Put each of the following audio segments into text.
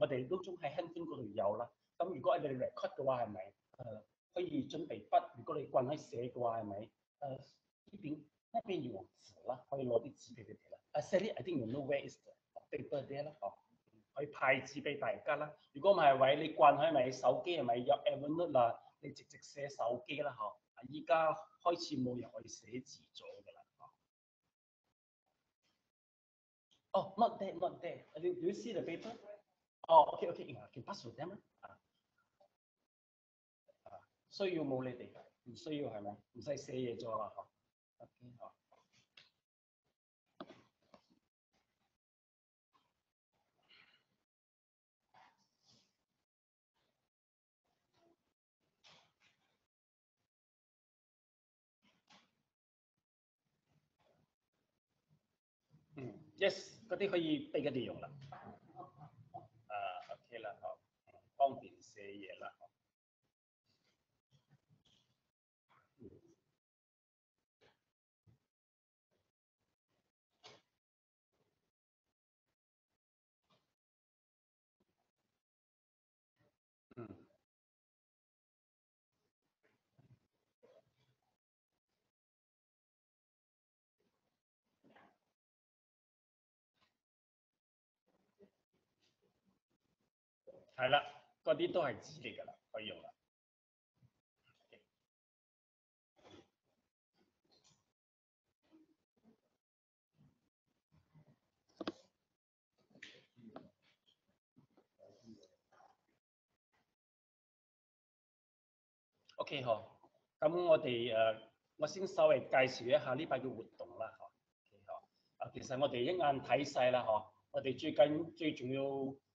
我哋都中喺輕軌嗰度有啦。咁如果你哋 record 嘅話，係咪誒可以準備筆？如果你慣喺寫嘅話，係咪誒呢邊呢邊用紙啦，可以攞啲紙俾你哋啦。啊，Sally，I think you know where is the paper there 啦，哦，可以派紙俾大家啦。如果唔係位你慣喺咪手機係咪有 Evernote 啦，你直接寫手機啦，嗬。啊，依家開始冇人可以寫字咗㗎啦，哦。哦，not there，not there。Do you see the paper？哦，OK，OK，can pass to them 啊。需要冇你哋？唔需要係咪？唔使寫嘢咗啦，嗬。OK，好。嗯，yes，嗰啲可以俾佢哋用啦。方便寫嘢啦。嗯嗯，係啦，嗰啲都係紙嚟㗎啦，可以用啦。OK 嗬，咁我哋誒，我先稍微介紹一下呢排嘅活動啦，嗬。OK 嗬，啊，其實我哋一眼睇晒啦，嗬。我哋最近最重要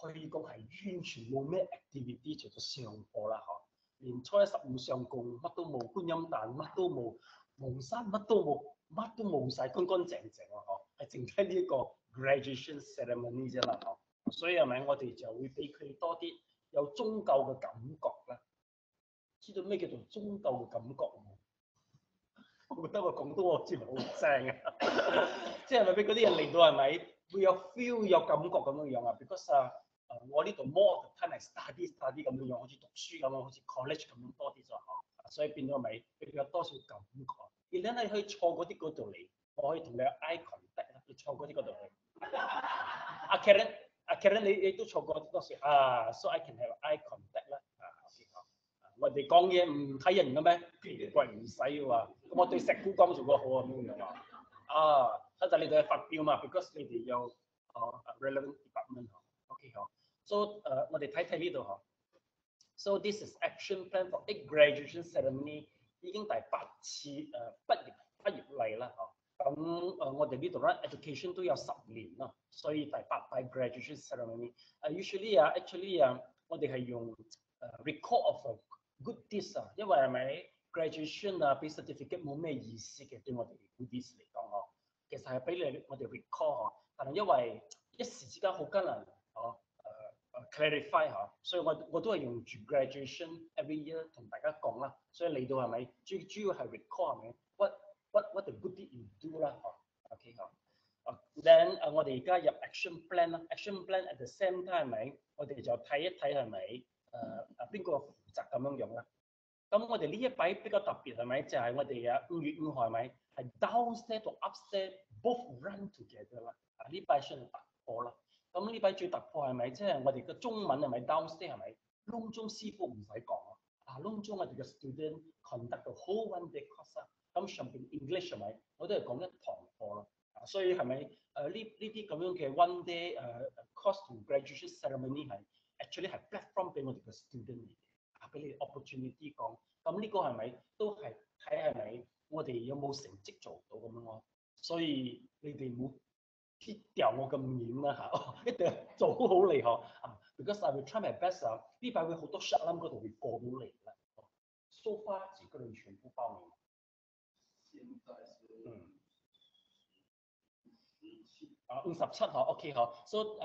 可以講係完全冇咩 activity 除咗上課啦，嗬。連初一十五上供乜都冇，觀音誕乜都冇，蒙山乜都冇，乜都冇晒，乾乾淨淨啊，嗬。係淨係呢一個 graduation ceremony 啫啦，嗬。所以係咪？我哋就會俾佢多啲有宗教嘅感覺啦。知道咩叫做宗教嘅感覺？我覺得我廣東話字好正啊！即係咪俾嗰啲人嚟到係咪會有 feel 有感覺咁樣樣啊？Because，誒我呢度 more time 係 study study 咁樣樣，好似讀書咁樣，好似 college 咁樣多啲咗嗬。所以變咗咪比較多少感覺。而且你可以坐嗰啲嗰度嚟，我可以同你有 eye contact 啦。你坐嗰啲嗰度嚟。阿 Karen，阿 Karen，你你都坐過多時啊，so I can have eye contact 啦。啊，OK 好。我哋講嘢唔睇人嘅咩？奇怪唔使喎。咁我對石鼓江做過好啊，咁樣啊。啊，一陣你哋去發表嘛，because 你哋有哦 relevant department 嗬。OK 嗬。So 誒，我哋睇睇呢度嗬。So this is action plan for eig graduation ceremony，已經第八次誒畢業畢業禮啦嗬。咁誒，我哋呢度咧 education 都有十年咯，所以第八屆 graduation ceremony 誒 usually 啊，actually 啊，我哋係用誒 record of a good deeds 啊，因為係咪 graduation 啊，俾 certificate 冇咩意思嘅，對我哋 good deeds 嚟講嗬，其實係俾你我哋 record 嗬，但係因為一時之間好艱難哦誒誒 clarify 嗬，所以我我都係用 graduation every year 同大家講啦，所以嚟到係咪最主要係 record 係咪 what what what the good deed you do 啦嗬，OK 嗬。啊，then 誒我哋而家入 action plan 啦，action plan at the same time 係咪？我哋就睇一睇係咪誒誒邊個負責咁樣樣啦。咁我哋呢一擺比較特別係咪？就係、我哋啊五月五號係咪？係 downstairs 同 upstairs both run together 啦。啊呢擺算係突破啦。咁呢排最突破係咪？即、就、係、我哋嘅中文係咪 downstairs 係咪？窿中師傅唔使講啊。啊窿中我哋嘅 student conduct the whole one day course 啊。咁上邊 English 係咪？我都係講一堂課咯。啊，所以係咪？誒呢呢啲咁樣嘅 one day 誒、course 同 graduation ceremony 係 actually 係 platform 俾我哋嘅 student 嚟嘅，啊俾你 opportunity 講。咁呢個係咪都係睇係咪我哋有冇成績做到咁樣咯？所以你哋唔好撇掉我咁面啦嚇，一定係做好好嚟嗬。啊，because I will try my best 啊，呢排會好多 shut down 嗰度會過到嚟啦。So far 幾個人全部報名。现在是嗯。啊，五十七嗬，OK 嗬，So 誒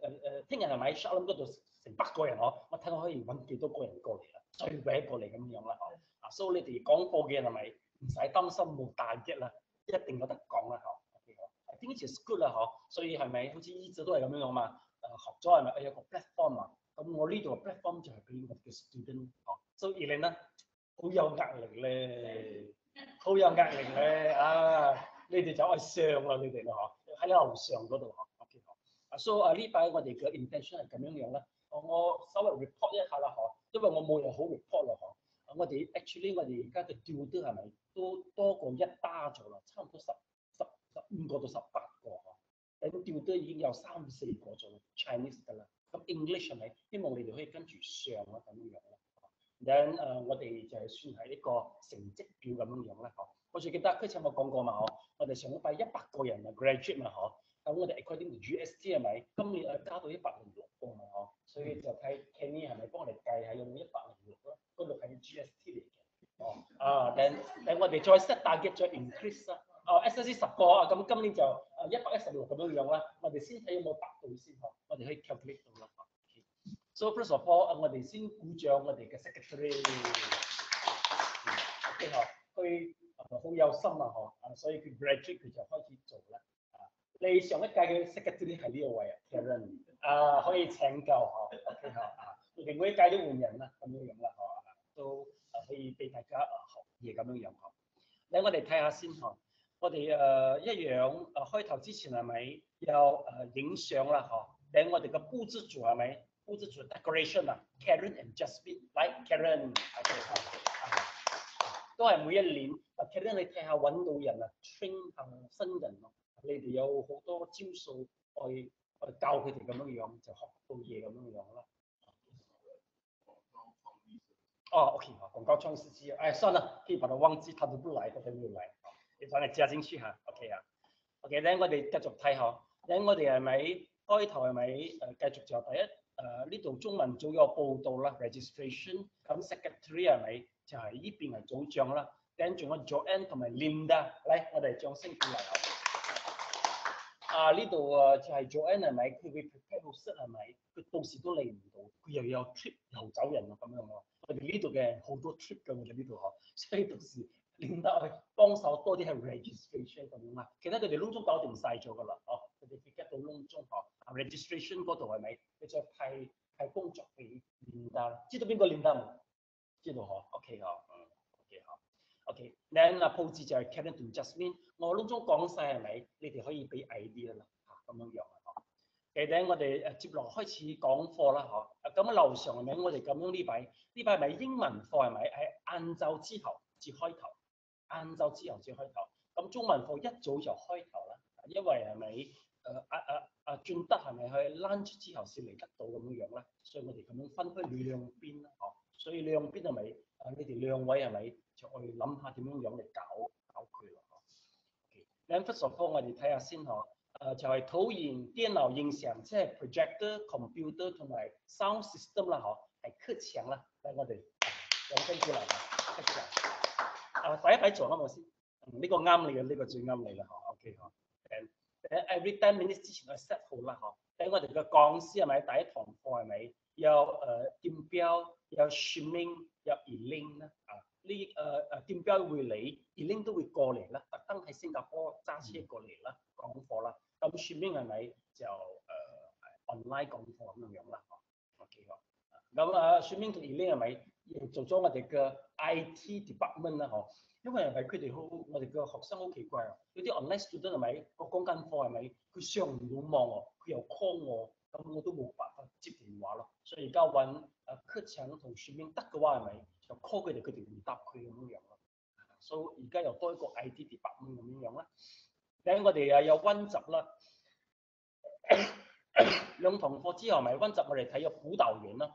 誒誒，聽日係咪 shut down 嗰度成百個人嗬？我睇我可以揾幾多個人過嚟啦，最尾過嚟咁樣啦嗬。啊，，So 你哋講課嘅人係咪唔使擔心冇大益啦？一定有得講啦嗬。，I think it's good 啦嗬。所以係咪好似一直都係咁樣樣嘛？誒學咗係咪有個 platform 啊？咁我呢度嘅 platform 就係俾我嘅 student 嗬。所以你咧好有壓力咧，好有壓力咧啊！你哋走去上啦，你哋啦嗬，喺樓上嗰度嗬。OK 嗬。啊，所以啊呢排我哋嘅 intention 係咁樣樣啦。我我稍微 report 一下啦嗬，因為我冇嘢好 report 咯嗬。我哋 actually 我哋而家嘅調都係咪都多過一打咗啦？差唔多十十十五個到十八個嗬。咁調都已經有三四個做 Chinese 㗎啦。咁 English 係咪？希望你哋可以跟住上啊咁樣樣啦。咁誒，我哋就係算係一個成績表咁樣樣啦嗬。我最記得佢請我講過嘛嗬，我哋上個拜一百個人啊 graduate 嘛嗬，咁我哋 according to GST 係咪今年誒加到一百零六個嘛嗬，所以就睇 Kenny 係咪幫我哋計下有冇一百零六咯，嗰度係 GST 嚟嘅。哦，啊，等等我哋再 set target 再 increase 啦。哦，SSC 十個啊，咁今年就誒一百一十六咁樣樣啦。我哋先睇有冇達到先嗬，我哋可以 calculate 到啦。So first of all，我哋先鼓掌我哋嘅 secretary。OK，佢。好有心啊！嗬，啊，所以佢 graduate 佢就開始做啦。啊，你上一屆嘅 secretary 係呢個位啊，Karen，啊，可以請教嗬，OK 嗬，啊，另外一屆都換人啦，咁樣樣啦，嗬，都啊可以俾大家啊學嘢咁樣樣嗬。嚟我哋睇下先嗬，我哋誒一樣誒開頭之前係咪有誒影相啦？嗬，嚟我哋嘅佈置組係咪佈置組 decoration 啊？Karen and Jasmine，嚟 Karen，OK。都係每一年，啊，Karen，你睇下揾到人啊，train 下新人咯，你哋有好多招數去去教佢哋咁樣樣，就學到嘢咁樣樣啦。哦，OK，好，廣告創意師，哎，算了，可以把它忘記，他都不來，他都沒有來，你將佢加進去嚇，OK 啊，OK，咧我哋繼續睇下，咧我哋係咪開頭係咪誒繼續就第一誒呢度中文組有報道啦，registration，咁 secretary 係咪？就係呢邊係組長啦，跟住我 Joanne 同埋 Linda，嚟我哋掌聲鼓勵下。啊呢度啊就係 Joanne 係咪？佢會 prepare 好曬係咪？佢到時都嚟唔到，佢又有 trip 又走人啊咁樣咯。我哋呢度嘅好多 trip 嘅我哋呢度嗬，所以到時 Linda 去幫手多啲係 registration 咁樣啊。其他佢哋窿中搞掂晒咗㗎啦，哦，佢哋 get 到窿中嗬，registration 嗰度係咪？佢再派派工作俾 Linda，知道邊個 Linda 冇？知道嗬，OK 嗬，嗯，OK 嗬，OK。嗱，啊，佈置就係 Karen 同 Jasmine，我窿中講晒係咪？你哋可以俾 idea 啦，嚇咁樣樣啊，嗬。誒，等我哋誒接落開始講課啦，嗬。咁啊，樓上係咪？我哋咁樣呢排呢排咪英文課係咪？喺晏晝之後至開頭，晏晝之後至開頭。咁中文課一早就開頭啦，因為係咪？誒啊啊啊，轉得係咪去 lunch 之後先嚟得到咁樣樣咧？所以我哋咁樣分開兩邊啦，哦。所以兩邊係咪？啊，你哋兩位係咪就去諗下點樣樣嚟搞搞佢咯？嗬。兩 first of all，我哋睇下先嗬。誒就係討厭電腦影像，即係 projector、computer 同埋 sound system 啦，嗬，係缺場啦。嚟我哋有跟住嚟。啊，第一位做啦，我先。呢個啱你嘅，呢個最啱你啦，嗬。OK 嗬。誒誒，every ten minutes 之前去 set 好啦，嗬。睇我哋嘅講師係咪第一堂課係咪有誒點標？有 Shiming 有 Eling 啦，啊呢誒誒店標會嚟，Eling 都會過嚟啦，特登喺新加坡揸車過嚟啦，講課啦。咁 Shiming 係咪就誒 online 講課咁樣樣啦？哦，OK 嗬。咁啊，Shiming 同 Eling 係咪做咗我哋嘅 IT department 啦？嗬，因為係佢哋好，我哋嘅學生好奇怪啊，有啲 online student 係咪我講緊課係咪佢上唔到網喎，佢又 call 我，咁我都冇辦法接電話咯，所以而家揾。誒客場同書面得嘅話係咪就 call 佢哋，佢哋唔答佢咁樣樣咯。所以而家又多一個 IT department 咁樣樣啦。咁我哋又有溫習啦。兩堂課之後咪溫習，我哋睇個輔導員啦。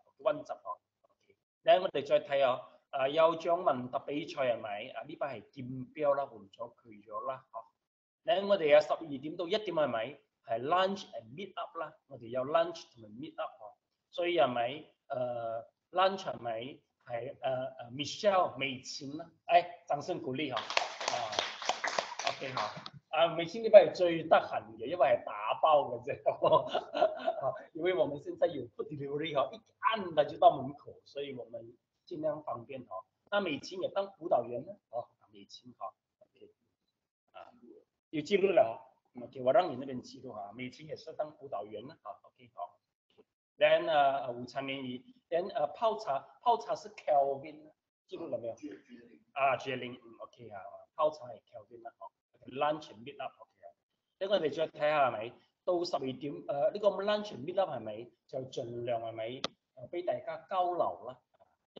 温習學。OK，咧我哋再睇下誒有獎問答比賽係咪？啊呢班係劍標啦，換咗佢咗啦。嚇，咧我哋有十二點到一點係咪？係 lunch and meet up 啦，我哋有 lunch 同埋 meet up 嗬，所以係咪誒 lunch 係咪係誒 Michelle 美錢啦？誒，掌聲鼓勵嗬，啊，OK 嚇，啊美錢呢班係最得閒嘅，因為係打包嘅啫，因為我們現在有 food delivery 嗬，一按它就到門口，所以我們盡量方便哦。那美琴也當輔導員呢？哦，美錢嗬，OK，啊，要記錄了。OK，我讓你那邊記錄哈，美琴也是當輔導員啦，好，OK 好。Then 呃午餐聯誼，Then 呃泡茶，泡茶是 Kelvin，記錄了沒有？啊，絕靈，嗯，OK 啊，泡茶係 Kelvin 啦，好。Lunch and meet up，OK 啊。咁我哋再睇下係咪？到十二點，誒呢個 lunch and meet up 係咪？就盡量係咪？俾大家交流啦。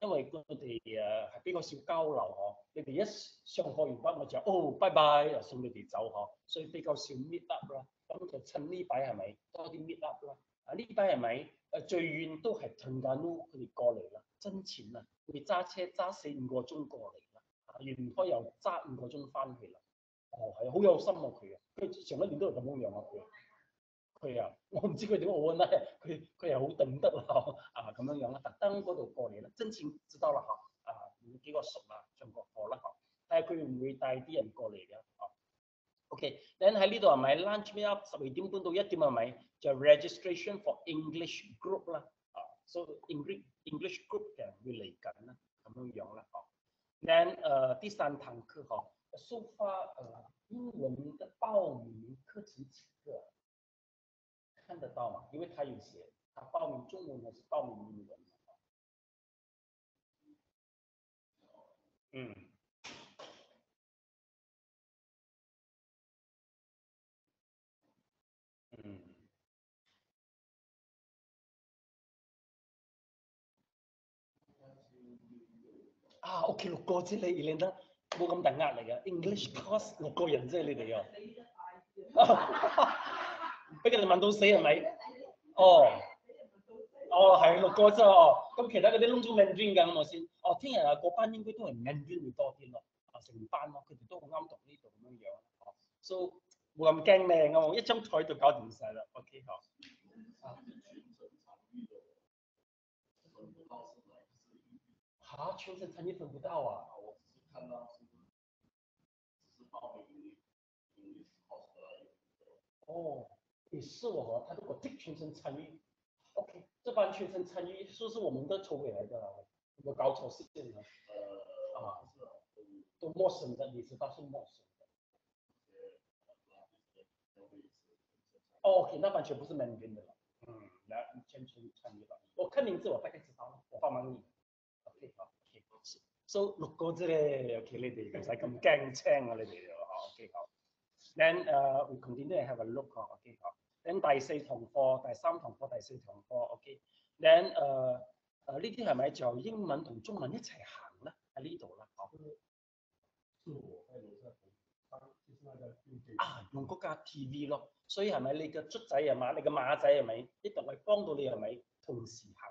因為我哋誒係比較少交流嗬，你哋一上課完畢我就哦拜拜，又送你哋走嗬，所以比較少 meet up 啦。咁就趁呢擺係咪多啲 meet up 啦？啊呢擺係咪誒最遠都係屯馬路佢哋過嚟啦，真錢啊！佢哋揸車揸四五個鐘過嚟啦，啊完開又揸五個鐘翻去啦。哦係好有心啊佢啊，佢上一年都係咁樣樣啊佢。佢啊，我唔知佢點揾啦，佢佢係好頂得啦，啊咁樣樣啦，特登嗰度過嚟啦，真錢知道啦嚇，啊幾個熟啦，上過課啦嚇，但係佢唔會帶啲人過嚟嘅，哦，OK，你喺呢度係咪 lunch me up 十二點半到一點係咪？就 registration for English group 啦，啊，so English English group 嘅會嚟緊啦，咁樣樣啦，，then 誒第三堂課嗬，so far 誒英文的报名课程几个？看得到吗？因为他有写，他报名中文还是报名英文？的。嗯。啊，OK，六個啫，你你得冇咁大壓力嘅 English class 六個人啫，你哋又。俾佢哋問到死係咪？哦，哦係六個啫哦，咁其他嗰啲窿中 Mandarin 㗎，咁我先。哦，聽日啊，嗰班應該都係 Mandarin 會多啲咯，啊成班咯，佢哋都好啱讀呢度咁樣樣，哦，so 冇咁驚咩，我一張台就搞掂晒啦，OK 好。啊，求神成绩等不到啊！我只是看到，只是报名盈，是好出来哦，你是我他如果定全程参与，OK，这班全程参与是不是我们的筹委来的？有高潮事件呢？呃，啊，是、都陌生的，你知道是陌生的。OK，那完全不是门面的了。嗯，来，你全程参与吧。我看名字，我大概知道了，我帮忙你。OK，好，OK，是。So 六個啫咧，OK，你哋唔使咁驚青啊，你哋哦，OK，好。Then 誒，we continue to have a look 啊，OK，好。等第四堂課、第三堂課、第四堂課，OK。then 誒誒呢啲係咪就英文同中文一齊行咧？喺呢度啦，好。啊，用嗰架 TV 咯，所以係咪你嘅卒仔係嘛？你嘅馬仔係咪一定係幫到你係咪同時行？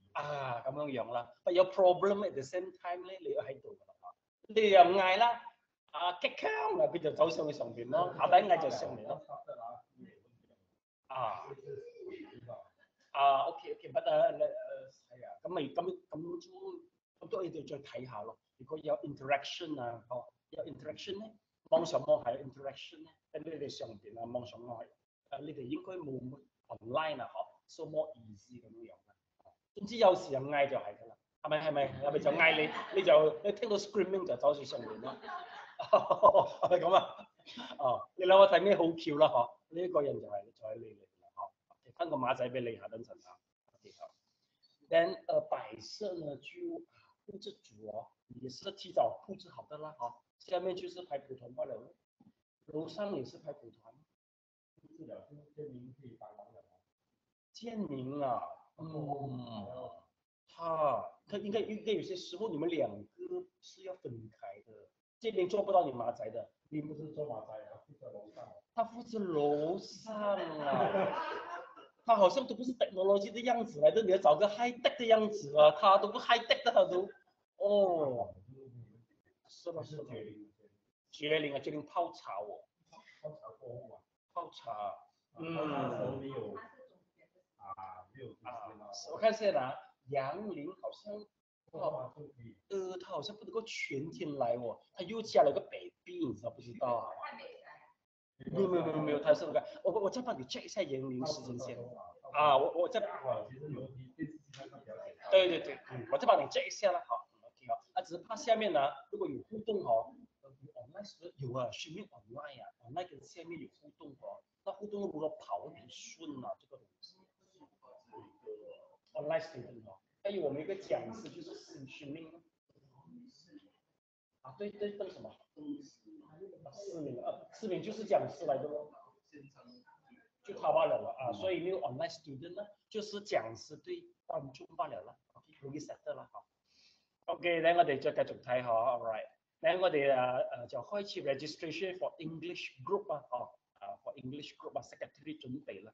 啊，咁樣樣啦。But 有 problem at the same time 咧，你要喺度㗎啦。你又嗌啦，啊，kick down，佢就走上去上邊咯，下底嗌就上嚟咯。啊，啊，OK，OK，不得，誒，係啊，咁咪咁咁咁都你哋再睇下咯。如果有 interaction 啊，哦，有 interaction 咧，網上網係 interaction 咧，喺你哋上邊啊，網上網係，誒，你哋應該冇 online 啊，嗬，so more easy 咁樣。總之有時有嗌就係㗎啦，係咪係咪係咪就嗌你，你就你聽到 screaming 就走去上面咯，係咪咁啊？哦，你兩個睇咩好橋啦？嗬，呢一個人就係就係你嚟啦，嗬，分個馬仔俾你下等陣啊。Then 呃擺設呢就佈置組哦，也是提早佈置好的啦，哈。下面就是排蒲團罷了咯，樓上也是排蒲團。是的，是建明可以幫忙的。建明啊，嗯，他他应该应该有些时候你们两个是要分开的，这边做不到你马仔的。你不是做马仔啊，负责楼上。他负责楼上啊，他好像都不是 technology 的样子来的，你要找个 high tech 的样子啊，他都不 high tech 的，他都，哦，是吧是吧，绝灵啊，絕齡泡茶哦，泡茶泡茶，嗯啊，我看现在啊，楊林好像。呃，他好像不能够全天来哦，他又加了个 baby，你知道不知道啊？没有没有没有没有，他是我我再帮你 check 一下杨林时间线啊，我我再。啊，其實有啲電視機上比較簡單。對對對，嗯，我再帮你 check 一下啦，好，OK 好，啊，只是怕下面呢，如果有互动哦，呃，online 是有啊，是面 online 啊，online 跟下面有互动哦，那互动如果跑得很顺啊，這個東西，online student 哦，還有我們一個講師就是私訓命，啊，對對，分什麼？啊，四名啊，四名就是講師來的咯，就他罷了了啊，所以没有 online student 呢，就是講師對觀眾罷了啦，OK，容易 set 得啦，好，OK，咧我哋再繼續睇下，all right，咧我哋誒誒就開始 registration for English group 啊，哦，啊 for English group 啊，secretary 準備啦，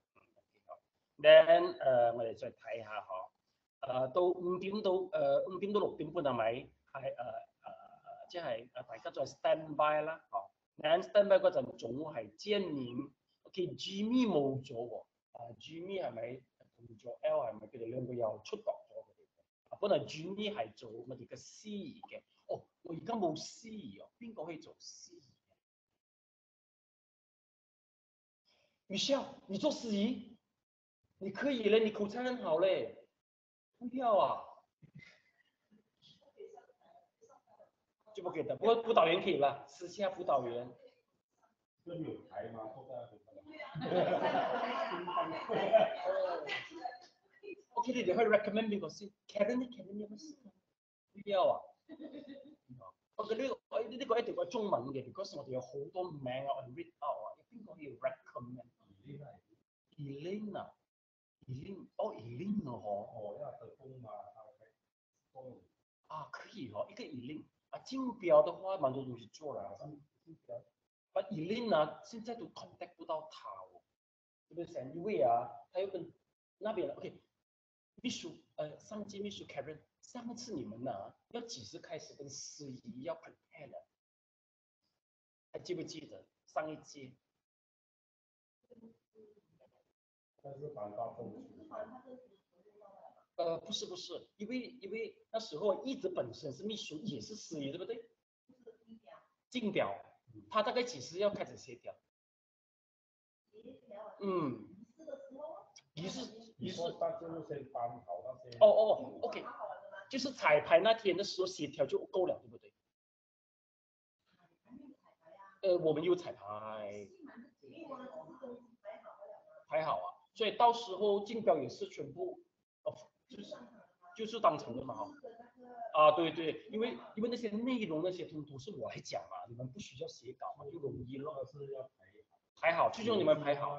，then 誒我哋再睇下嗬，誒到五點到誒五點到六點半係咪？係誒誒。即係誒，大家再 stand by 啦，哦，你 stand by 嗰陣總係建明，OK，Jimmy 冇咗喎，啊，Jimmy 係咪同咗 L 係咪佢哋兩個又出國咗佢哋？本來 Jimmy 係做我哋嘅司儀嘅，哦，我而家冇司儀哦，邊個可以做司儀？Michelle，你做司儀？你可以咧，你口才很好嘞，不要啊！就不给的，不过辅导员可以吧，私下辅导员。这里有台嗎？坐在 OK，你哋可以 recommend 邊個先？Karen 呢？Karen 有冇試過？不要啊。我覺得呢個呢呢個一定係中文嘅，because 我哋有好多名啊，我哋 read out 啊，邊個可以 recommend？Elaine 啊，Elaine，哦哦，要得工嘛，啊，可以哦，一个 Elaine。啊，竞标的话蛮多东西做啦。競標，但 Elaine 啊，現在都 contact 不到他哦。對不對？因為啊，他又跟那邊 OK，秘书，呃，上级秘书 Karen，上次你们呢，要几时开始跟司仪要 prepare 了？還記不记得上一屆？但是反大風呃，不是不是，因为因为那时候一直本身是秘书，也是司仪，对不对？竞表，他大概几时要开始协调？嗯，儀式儀式，但是先辦好那些。哦哦，OK，就是彩排那天的时候协调就够了，对不对？呃，我们有彩排，还好啊，所以到时候竞标也是全部哦。就是就是当成的嘛，哈，啊对对，因为因为那些内容那些通通是我来讲嘛，你们不需要写稿嘛，就容易了。是要排排好，最终你们排好。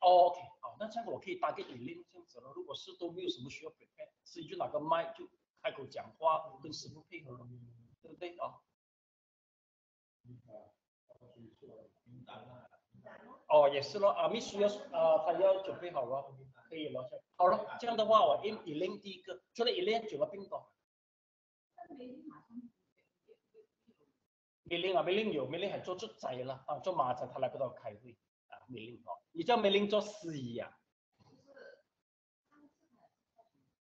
，OK，好，那这样我可以打給 Elaine 這樣子了。如果是都没有什么需要 prepare，司儀就拿个麦就开口讲话，跟师傅配合，对不对啊？哦，也是咯，啊，秘书要啊，他要准备好咯。可以了。好了，这样的话我 in 一零第一个，除了一零仲有邊個？美玲啊，美玲有，美玲还做足仔啦，啊做馬仔，他來嗰度开会啊，美玲哦，你叫美玲做司仪啊？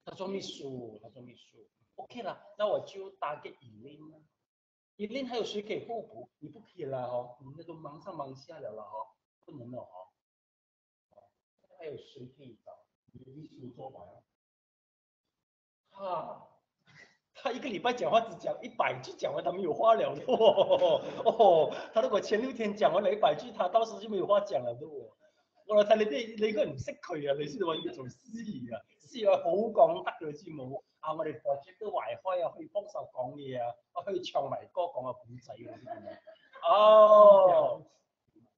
他做秘书，他做秘书，OK 了，那我就打給以琳啦。以琳還有誰可以互補？你不可以啦哦，你那都忙上忙下了啦哦，不能了哦。哦，還有誰可以找？你秘書做埋啊？他 他一個禮拜講話只講一百句，講完他沒有話了的哦。哦，他如果前六天講完了一百句，他到時就沒有話講了的哦。我來睇你啲你個唔識佢啊，你先話要做司儀啊，司儀好講得嘅知冇？啊，我哋 project 都懷開啊，可以幫手講嘢啊，我可以唱埋歌講個古仔？哦，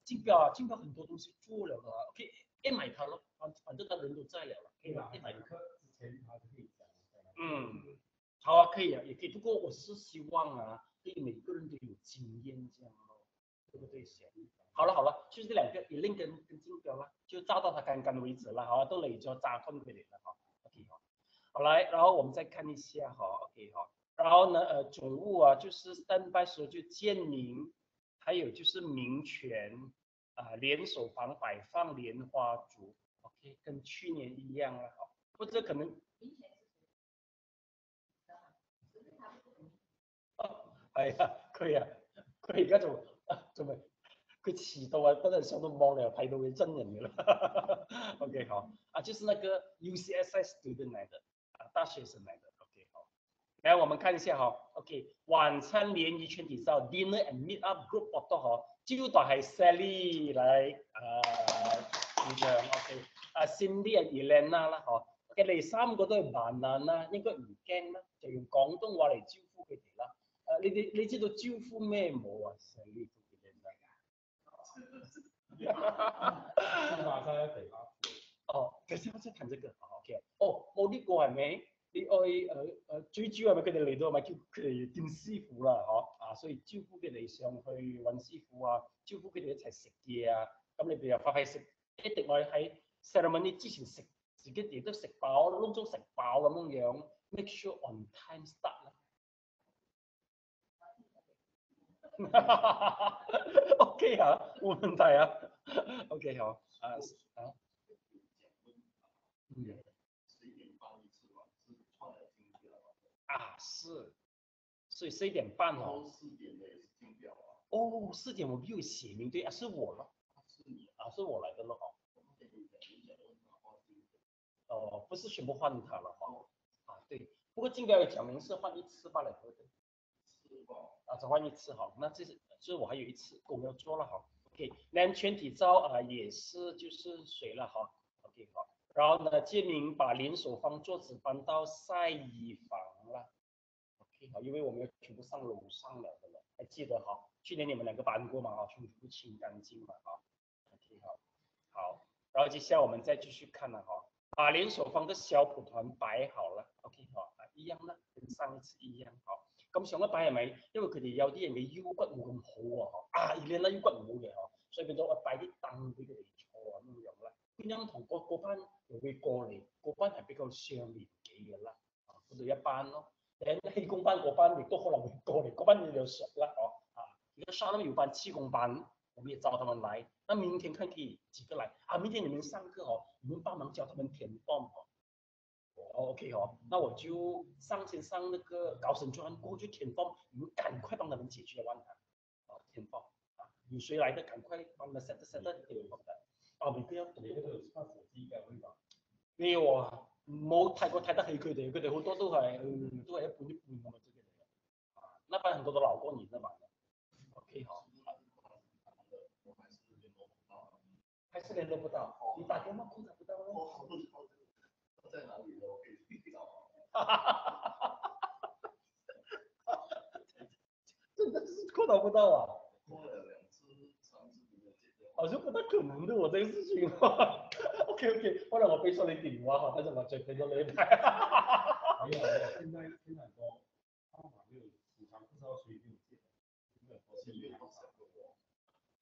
競標啊，競標很多東西做了的，OK，一買它咯，反反正他人都在了啦，可以對啦，一買上課之前他就可以講。嗯，好啊，可以啊，也可以。不過我是希望啊，可以每個人都有經驗這樣咯，對不對？先，好了好了，就是這兩個，一令跟跟競標啦，就照到他剛剛為止啦，好啊，都嚟咗炸分佢哋啦，好，OK 好，好來，然後我們再看一下哈，OK 好，然后呢，呃，总务啊，就是 standby 時候就建明，还有就是民权啊，聯手房摆放莲花竹，OK，跟去年一样啊，好，或者可能。係啊，佢啊，佢而家就啊，仲未，佢遲到啊，不能上到網你又睇到佢真人嘅啦。OK 好，啊，就是那個 UCSS student 来的，啊，大學生嚟的。來我們看一下哈，OK，晚餐聯誼全體照 dinner and meet up group photo 嗬，招待係 Sally 嚟啊，主張 OK，啊 Cindy and Elena 啦，嗬，OK，你哋三個都係扮爛啦，應該唔驚啦，就用廣東話嚟招呼佢哋啦。誒，你哋你知道招呼咩冇啊？成呢個嘅是馬上一肥啦。哦，其實我先談這個哦，OK，哦，冇呢個係咪？你愛誒誒最主要係咪佢哋嚟到咪叫佢哋見師傅啦，嗬啊，所以招呼佢哋上去揾師傅啊，招呼佢哋一齊食嘢啊，咁你哋又快快食，一定愛喺 ceremony 之前食，自己亦都食飽，窿中食飽咁樣樣，make sure on time start 啦。OK 啊，冇問題啊。OK 好，啊啊，啊是，所以十一點半哦。哦，四点我没有写明对啊，是我咯，啊是我来的了哦。哦，不是全部换他了哦。啊对，不過競標有講明是换一次罢了，對不對？啊，只换一次哈，那这是就是我还有一次我沒有做了哈，OK，那全体照啊也是就是水了哈，OK 好，然后呢建明把連手方桌子搬到赛衣房好了，OK 好，因為我們要全部上樓上了的了，還記得哈，去年你們兩個搬過嘛哈，全部清乾淨嘛哈，OK 好，好，然後接下來我們再繼續看了哈，把連手方的小蒲團擺好了，OK 好，啊一樣啦，跟上一次一樣好。咁上一擺係咪？因為佢哋有啲人嘅腰骨冇咁好啊，啊，而家咧腰骨冇嘅嗬，所以變咗我擺啲凳俾佢哋坐咁樣啦。咁樣同嗰嗰班又會過嚟，嗰班係比較上年紀嘅啦，啊，嗰度一班咯。誒氣功班嗰班亦都可能會過嚟，嗰班你就熟啦，哦，啊，而家沙 lâm 有班氣功班，我們也招他們來。那明天看可以幾個來？啊，明天你們上課哦，你們幫忙教他們填 form 哦。哦，OK 哦，那我就上先上那個高升專過去填 form，你們趕快幫他們解決問題。哦，填 form 啊，有誰來的趕快幫他們 set set 填 form 的。啊，未必要你嗰度有翻手機㗎，可以講。沒有啊，冇太過睇得起佢哋，佢哋好多都係，嗯，都係一半一半咁嘅啫。啊，那班很多都老過年的嘛。OK 好。還是聯絡不到，你打電話控制不到咯。在哪裡呢？我可以去找。哈哈哈哈哈哈！真的是扣到不到啊！拖了兩次、三次都沒有解決。好像不大可能的，我這個事情。OK OK，後來我背出你電話哈，但是我最背咗你一排。沒有，沒有，現在現在很多方法沒有，時常不知道誰沒有借，沒有我前面都想過我。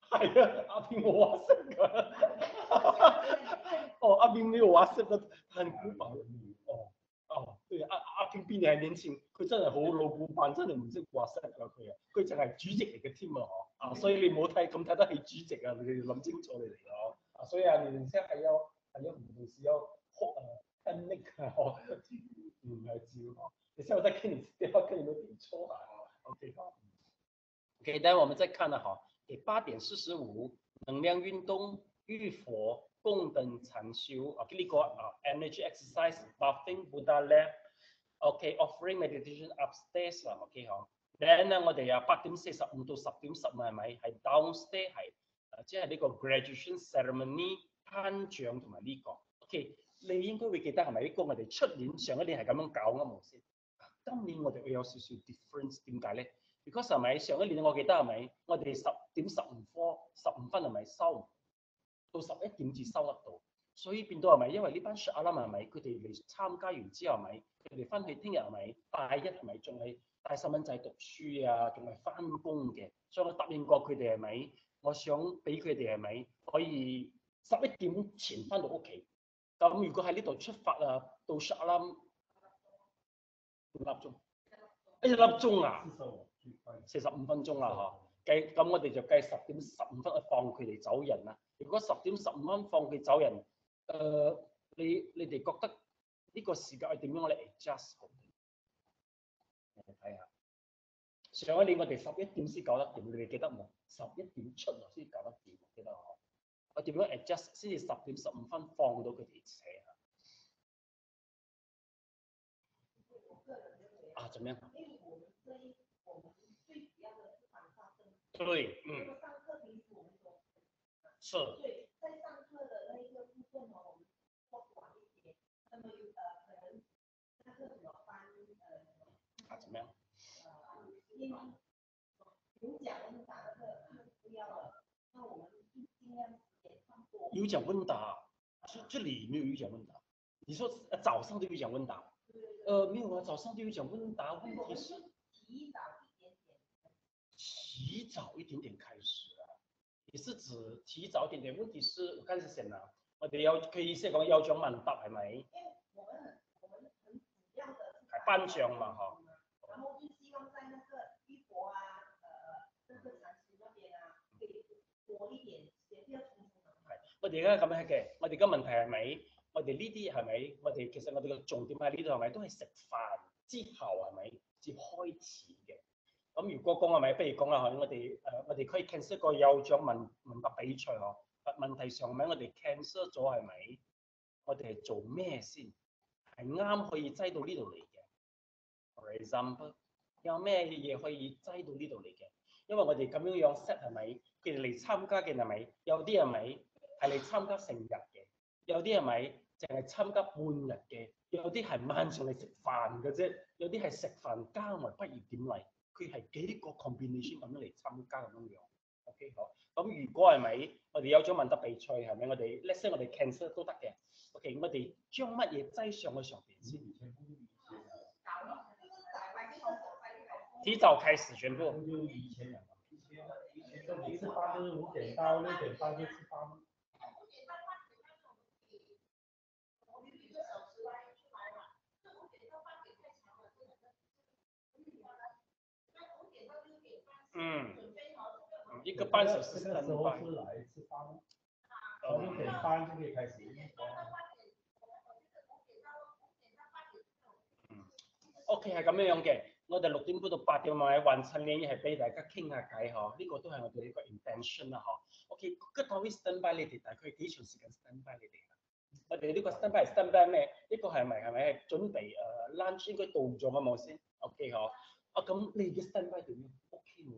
係啊，阿平我話識㗎。哦，阿斌没。哦。哦，對，阿阿平比你係年輕，佢真係好老古板，真係唔識 WhatsApp 㗎佢啊，佢就係主席嚟嘅添啊，嗬，啊，所以你冇睇咁睇得起主席啊，你哋諗清楚你哋咯，啊，所以啊，你哋現在還要還要唔同時要學啊 technique 啊，哦，唔係照哦，等下我再跟你電話跟你們點錯啊，OK 好，OK，等下我們再看啦，哈，誒八點四十五，能量運動浴佛。供燈禪修，OK 呢個啊，energy exercise bathing Buddha lab，OK，offering meditation upstairs 啦，OK 嗬。then 咧我哋啊八點四十五到十點十五係咪係 downstairs 係，即係呢個 graduation ceremony 頒獎同埋呢個，OK 你應該會記得係咪呢個我哋出年上一年係咁樣搞嘅模式？今年我哋會有少少 difference，點解咧？because 係咪上一年我記得係咪我哋十點十五科十五分係咪收？到十一點至收得到，所以變到係咪？因為呢班 shut 啦，係咪？佢哋嚟參加完之後，係咪？佢哋翻去聽日係咪？大一係咪？仲係帶細蚊仔讀書啊？仲係翻工嘅，所以我答應過佢哋係咪？我想俾佢哋係咪可以十一點前翻到屋企？咁如果喺呢度出發啊，到 shut 啦，半粒鐘，一粒鐘啊，四十五分鐘啦，嗬。計咁我哋就計十點十五分去放佢哋走人啦。如果十點十五分放佢走人，誒、呃，你你哋覺得呢個時間係點樣嚟 adjust 好？我哋睇下，上一年我哋十一點先搞得掂，你哋記得冇？十一點出嚟先搞得掂，記得我。我點樣 adjust 先至十點十五分放到佢哋車啊？啊，怎麼樣？對，嗯。是。对，在上课的那一个部分哦，我們做短一点，那么有呃可能那個什么班呃。啊，怎么样？呃，因有獎問答的課不要了，那我們盡盡量也放多。有獎問答，这这里没有有獎問答。你说早上都有讲问答？呃，没有啊，早上都有讲问答，问题是。提早一点点。提早一点点开始。你是指提早點點？問題是我看是先啦，我哋要可以先講有獎問答係咪？因為我們很我們很主要的係頒獎嘛，嗬。然後就希望在那個玉博啊，呃，那個禪師那邊啊，可以多一我哋而家咁樣嘅，我哋嘅問題係咪？我哋呢啲係咪？我哋其實我哋嘅重點喺呢度係咪？都係食飯之後係咪至開始嘅？咁如果講係咪？不如講下我哋誒，我哋可以 cancel 個有獎問問答比賽嗬。問題上面我哋 cancel 咗係咪？我哋係做咩先？係啱可以擠到呢度嚟嘅。For example，有咩嘢可以擠到呢度嚟嘅？因為我哋咁樣樣 set 係咪？佢哋嚟參加嘅係咪？有啲係咪係嚟參加成日嘅？有啲係咪淨係參加半日嘅？有啲係晚上嚟食飯嘅啫。有啲係食飯加埋畢業典禮。佢係幾個 combination 咁樣嚟參加咁樣樣，OK 好。咁如果係咪我哋有咗問答比賽係咪？我哋 let's say 我哋 cancel 都得嘅。OK，我哋將乜嘢擠上去上邊先？提早開始全部。以前啊，以前以前都一次班都是五點到六點半就吃飯。嗯，一個半小時三班。來吃飯，呃，六點半就可以開始。嗯，OK 系咁样样嘅，我哋六點半到八點咪完成嘅嘢係俾大家傾下偈嗬，呢個都係我哋呢個 intention 啦嗬。OK，嗰度會 stand by 你哋，大概幾長時間 stand by 你哋啊？我哋呢個 stand by stand by 咩？呢個係咪係咪係準備誒 lunch 應該到咗啊？冇先？OK 嗬。啊咁你嘅 stand by 點樣？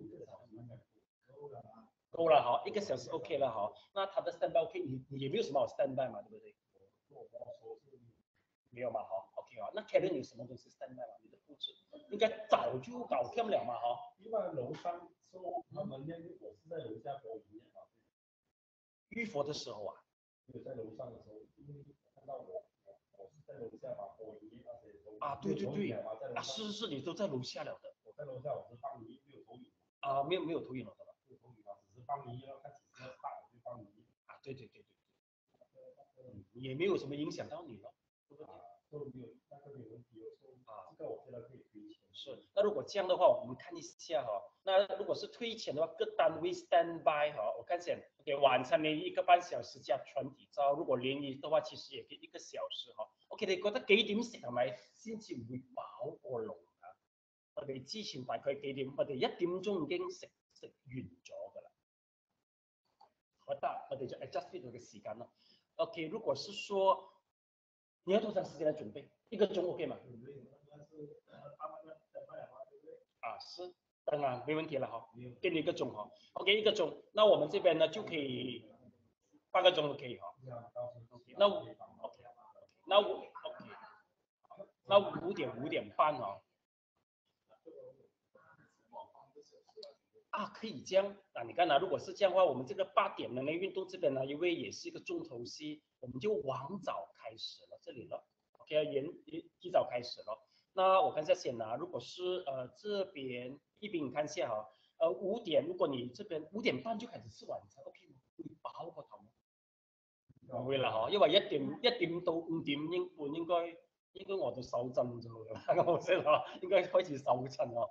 夠了好，一个小时 OK 了好，那他的 stand by OK，你你也没有什么好 stand by 嘛，对不对？没有嘛好，OK 啊，那 Kevin 有什么东西 stand by 嘛？你的布置应该早就搞定了嘛哈。因為樓上说他们那个我是在楼下播。浴佛的时候啊？就在楼上的时候，看到我，我是在楼下。啊对对对，啊是是是，你都在楼下了的。我在楼下，我是放你没有投影。啊，没有没有投影了，是吧？没有投影啊，只是放你要，看幾時要打就放你。啊，對對對對對。也没有什么影响到你咯，對不對？啊，都没有那个没有问题哦，说啊这个我觉得可以推前。是，那如果这样的话，我们看一下哈、那如果是推前的话，各单位 stand by 哈、我看先，OK，晚餐呢一个半小时加全体照，如果聯誼的话，其实也可以一个小时哈、OK，你覺得幾點食係咪先至唔會飽過籠啊？我哋之前大概幾點？我哋一點鐘已經食食完咗㗎啦。好得，我哋就 adjust 呢度嘅時間咯。OK，如果是說你要多長時間來準備？一個鐘 OK 嗎？准备那是呃他们的等待嘛，啊，是，当然没问题了哈，没有，给你一个钟哈，OK 一个钟，那我们这边呢就可以半个钟都可以哈这样到时候 OK，那我 OK，那我 OK，那五点五点半哈，啊可以这样啊，你看呢、如果是这样的话，我们这个八点的呢运动这边呢，因为也是一个重头戏，我们就往早开始了这里了，OK 延延提早开始了。那我看一下先拿，如果是呃这边一边你看一下哈，呃五点，如果你这边五点半就开始吃晚餐，OK 嗎？會飽過頭嗎？唔會啦嗬，因为一点一点到五点应半應該應該我到手震咗啦，我識啦，應該開始手震咯。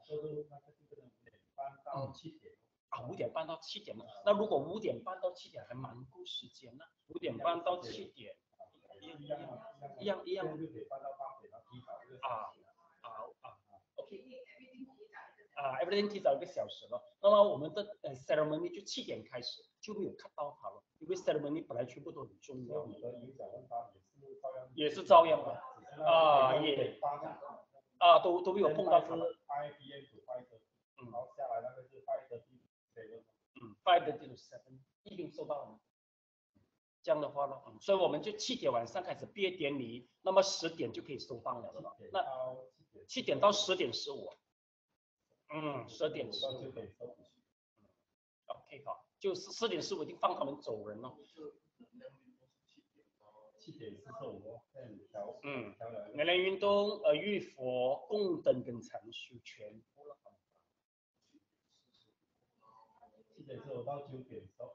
就是那个这个五点半到七点，啊，五點半到七點，那如果五点半到七点还蛮够时间呢？五点半到七点，一样，一样一樣六点半到八点，然后提早一个小啊时啊啊，OK。啊，everything 提早一个小时了。那么我们的呃 ceremony 就七点开始，就没有看到它了，因为 ceremony 本来全部都很重要也也是照样的啊也啊，都都没有碰到它了。嗯然后下来那个是 five thirty seven，嗯，five to seven 一定收到了吗？这样的话呢，嗯，所以我们就七点晚上开始毕业典礼，那么十点就可以收放了的了。那到七点到十点十五，嗯，十点十五到就可以收回去。，OK 好，就十十点十五就放他们走人了。七点四十五哦，这样调嗯调了能量运动、呃浴佛、供灯跟禅修全部到九点十五。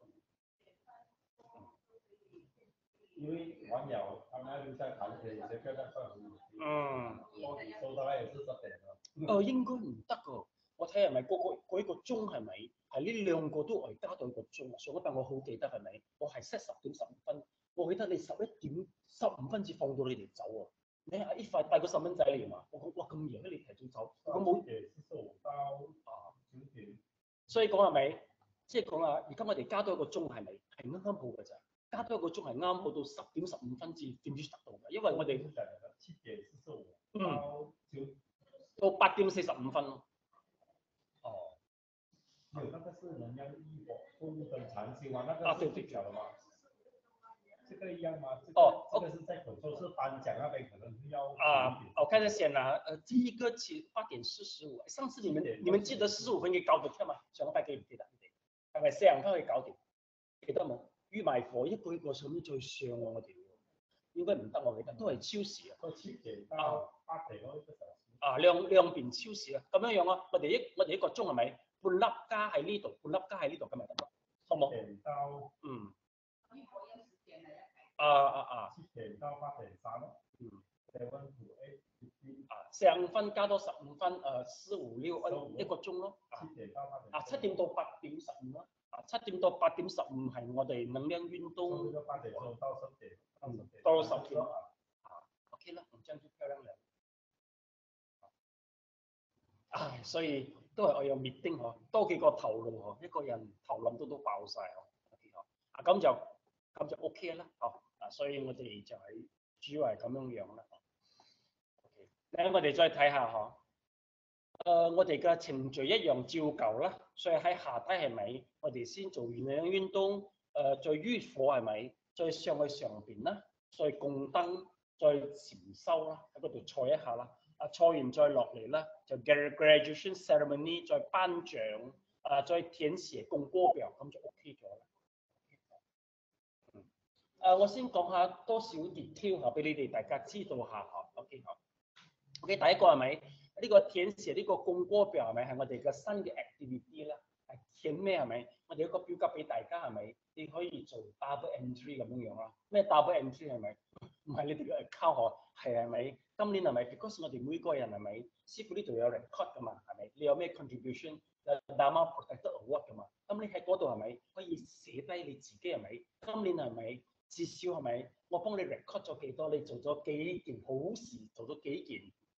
因为完了，他们要留在谈天，有些漂亮算五。嗯，收到来也是十點咯。誒應該唔得噶，我睇係咪個個嗰一個鐘係咪係呢兩個都係加到一個鐘啊？上一班我好記得係咪？我係 set 十點十五分，我記得你十一點十五分至放到你哋走喎。你係一塊帶個十蚊仔嚟嘛？我講哇咁夜咩？你提早走，我冇所以講係咪？即係講啊，而家我哋加多一個鐘係咪？係啱啱好㗎咋？加多一個鐘係啱好到十點十五分至點知得到㗎，因為我哋七點四十五嗯到八點四十五分咯。哦。有那個是能量一火供跟禪修嘛，那啊對個是最小的嘛。這個一樣嗎？這個哦這個是在口說是頒獎那邊可能是要啊我看一下先啦，呃，第一個其八點四十五，上次你們你們記得四十五分嘅搞得出嘛？上個拜記唔記得？係咪四人分可以搞掂？記得冇？預埋火一個一個上面最上喎，我哋應該唔得我記得，都係超市啊！個超期啊八點咯。啊，兩兩邊超市啊，咁樣樣啊，我哋一我哋一個鐘係咪半粒加喺呢度，半粒加喺呢度咁咪得咯？好冇？嗯。啊啊啊七點到八點三咯。嗯。啊，四十五分加多十五分，誒四五六一一個鐘咯。啊七點到八點。啊，七點到八點十五啦。啊，七點到八點十五係我哋能量運從動這個八點鐘到十點，到十點。到十點。OK 啦，咁這樣就漂亮了。唉，所以都係我有 meeting 嗬，多幾個頭路嗬，一個人頭諗到都爆晒嗬。OK 嗬，啊咁就咁就 OK 啦，嗬。啊，所以我哋就係主要係咁樣樣啦。OK，咧我哋再睇下嗬。誒、我哋嘅程序一樣照舊啦，所以喺下低係咪？我哋先做完兩運動，誒、再於火係咪？再上去上邊啦，再供燈，再禪修啦，喺嗰度坐一下啦。啊，坐完再落嚟啦，就 gra- graduation ceremony，再頒獎，啊，再填寫功過表，咁就 OK 咗啦。嗯，誒、我先講下多少 detail 嚇，俾你哋大家知道下嚇，OK 嚇。OK，第一個係咪？呢個填寫呢個功過表係咪係我哋嘅新嘅 activity 啦？係填咩係咪？我哋有個表格俾大家係咪？你可以做 double entry 咁樣樣啦。咩 double entry 係咪？唔係你哋嘅 account 嗬，係係咪？今年係咪？because 我哋每個人係咪？師傅呢度有 record 噶嘛，係咪？你有咩 contribution？有 d a m a Protector Award 噶嘛？咁你喺嗰度係咪可以寫低你自己係咪？今年係咪？至少係咪？我幫你 record 咗幾多？你做咗幾件好事，做咗幾件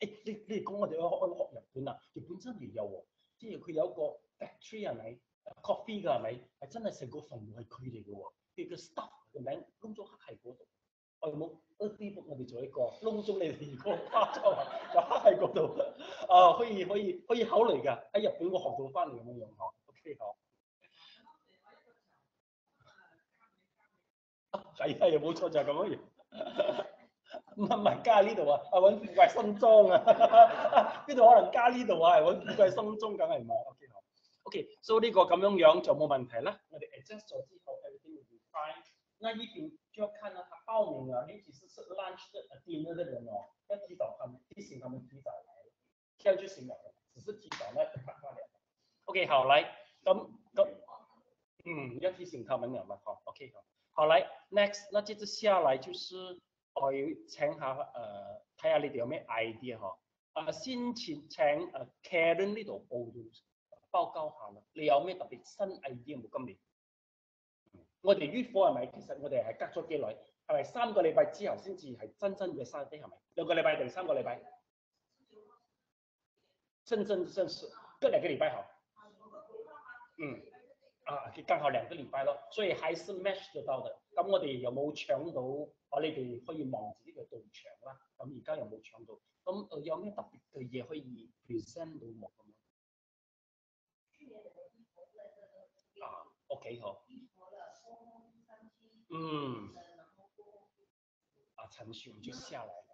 誒，你你哋講我哋去學學日本啊？日本真係有喎，即係佢有一個 factory 係咪？coffee 㗎係咪？係真係成個服務係佢哋嘅喎。佢嘅 staff 嘅名窿中刻喺嗰度，我有冇 a d 我哋做一個窿中，你哋如果花咗就黑喺嗰度，啊可以可以可以考慮㗎，喺日本我學到翻嚟咁樣樣學，OK 嗬。係係冇錯就係咁樣，唔係唔係加呢度啊，係揾富貴新裝啊，邊度可能加呢度啊，係揾富貴新裝梗係唔係？OK 好，OK，所以呢個咁樣樣就冇問題啦，我哋 adjust 咗之後。那一邊就要看到他報名了，尤其是是 lunch 的 dinner 的人哦，要提早他們提醒他們提早來，這樣就行了，只是提早那就辦不了。OK，好，來，咁咁，嗯，要提醒他們了嘛，好，OK，好，好來，next，那接着下來就是我要請下，呃，睇下你哋有咩 idea 嗬，啊，先前請誒 Karen 呢度報報告下啦，你有咩特別新 idea 冇今年？我哋預科係咪？其實我哋係隔咗幾耐？係咪三個禮拜之後先至係真真嘅生啲？係咪兩個禮拜定三個禮拜？真真正式，隔兩個禮拜好。嗯，啊，剛好兩個禮拜咯，所以還是 match 得到嘅。咁我哋有冇搶到？我你哋可以望住呢個道場啦。咁而家有冇搶到？咁誒有咩特別嘅嘢可以 present 到我咁樣？啊，OK 好。嗯，啊，程序我們就下來了。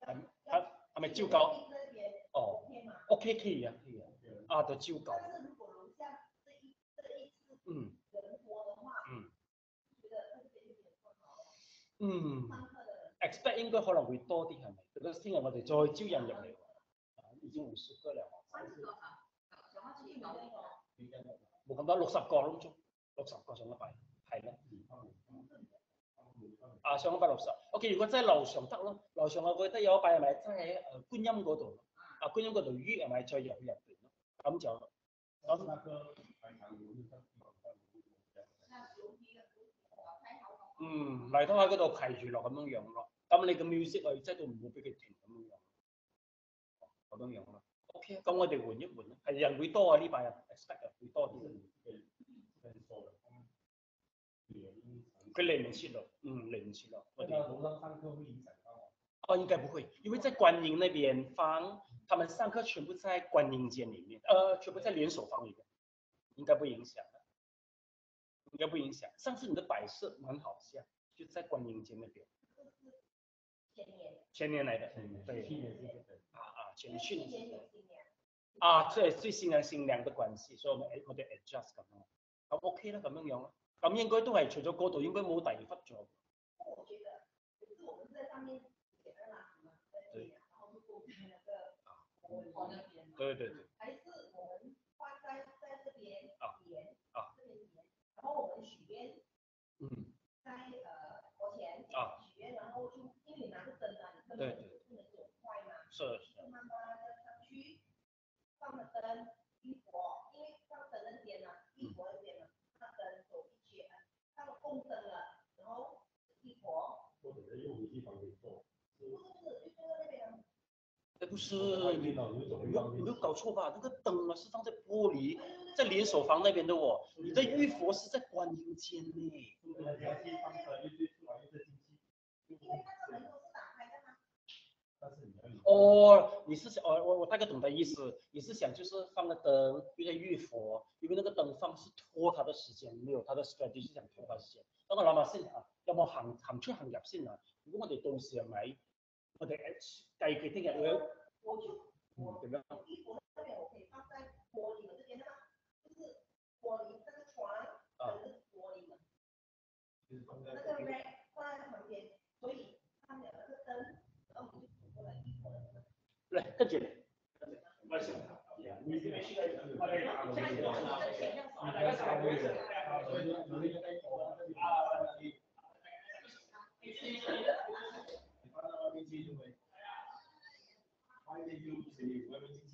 還還還沒就高？哦，OK 可以啊，可以啊，啊都就高。嗯。嗯。嗯。expect 應該可能會多啲係咪？咁聽日我哋再招人入嚟，已經五十個了。冇咁多，六十個窿中，六十個上一百，係咩？啊，上一百六十。O.K. 如果真係樓上得咯，樓上我覺得有一百係咪真係誒觀音嗰度？啊，觀音嗰度於係咪再入去入邊咯？咁就咁。嗯，嚟到喺嗰度排住落咁樣樣咯。咁你嘅 music 我即係都唔會俾佢停咁樣樣，咁樣樣咯。O.K. 咁我哋換一換啦，係人會多啊呢排人 expect 會多啲。佢嚟唔切咯，嗯，嚟唔切咯。我哋好多上課會影響到我。哦，應該不會，因為在觀音那邊房，他們上課全部在觀音間裡面，呃，全部在連鎖房裡面，應該不影響的，應該不影响。上次你的摆设蛮好笑，就在观音街那边，前年，前年来的，对。啊啊，前。啊，即係最新娘新娘嘅關係，所以我哋我哋 adjust 咁樣，咁 OK 啦，咁樣樣咯，咁應該都係除咗嗰度，應該冇第二忽咗。我觉得，可是我们在上面写的啦，什么在这里，然后就过去那边嘛，對對對，还是我们花在在这边啊。连啊这边连，然后我们许愿嗯，在呃佛前啊。许愿，然后就因为你拿着灯啊，你根对。本不能走快嘛，是是，就慢慢的上去，放了灯，一佛，因为放灯那边嘛，一佛那边嘛，放灯走一圈，到了供灯了，然后一佛，或者在用的地方可以做。不是不是，誒不是，有没有搞错吧？那个灯啊是放在玻璃，在连锁房那边的哦，你的玉佛是在观音间呢。哦，你是想哦，我我大概懂的意思，你是想就是放个灯，又在玉佛，因为那个灯放是拖他的时间，没有他的 strategy 是想拖它時間。當然諗下先啊，有冇行行出行入先啊？如果我哋到時係咪，我哋誒計佢聽日會我就嗯點樣？一佛那邊我可以放在玻璃的這邊的嘛，就是玻璃這個床，啊這個是玻璃，那個 rack 放在旁邊，所以放了那個燈，然後我就走過來一佛的那個。嚟跟住嚟，你这边，你放到外面去就会，外面就去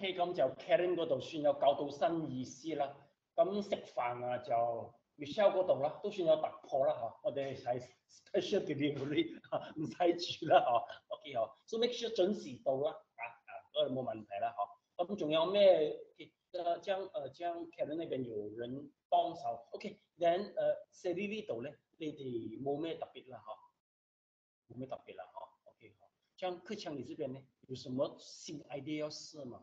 OK，咁就 Karen 嗰度算有教到新意思啦。咁食飯啊就 Michelle 嗰度啦，都算有突破啦嚇。我哋係 special delivery 嚇，唔使煮啦嚇。OK 嗬，so make sure 準時到啦，啊啊，嗰度冇問題啦嗬。咁仲有咩？誒將誒將 Karen 呢邊有人幫手。OK，then 誒 Sally 呢度咧，你哋冇咩特別啦嗬，冇咩特別啦嗬。OK 好，像客強你這邊呢，有什麼新 idea 要試嗎？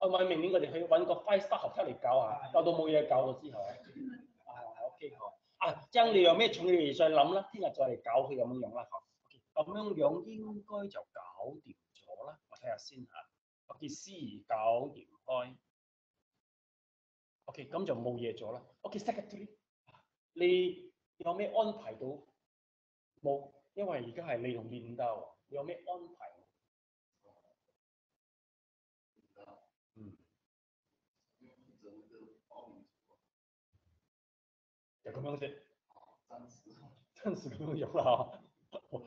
我咪明年我哋去揾個 five star hotel 嚟搞下，搞到冇嘢搞咗之後，啊，OK 好，啊，將你有咩重要嘢再諗啦，聽日再嚟搞佢咁樣樣啦，嚇，OK，咁樣樣應該就搞掂咗啦，我睇下先嚇，OK，司儀搞掂開。OK，咁就冇嘢做啦。OK，secretary，、你有咩安排到？冇，因為而家係你同練鬥喎，有咩安排？嗯，就咁樣啫，暂时真是咁樣樣啦哦，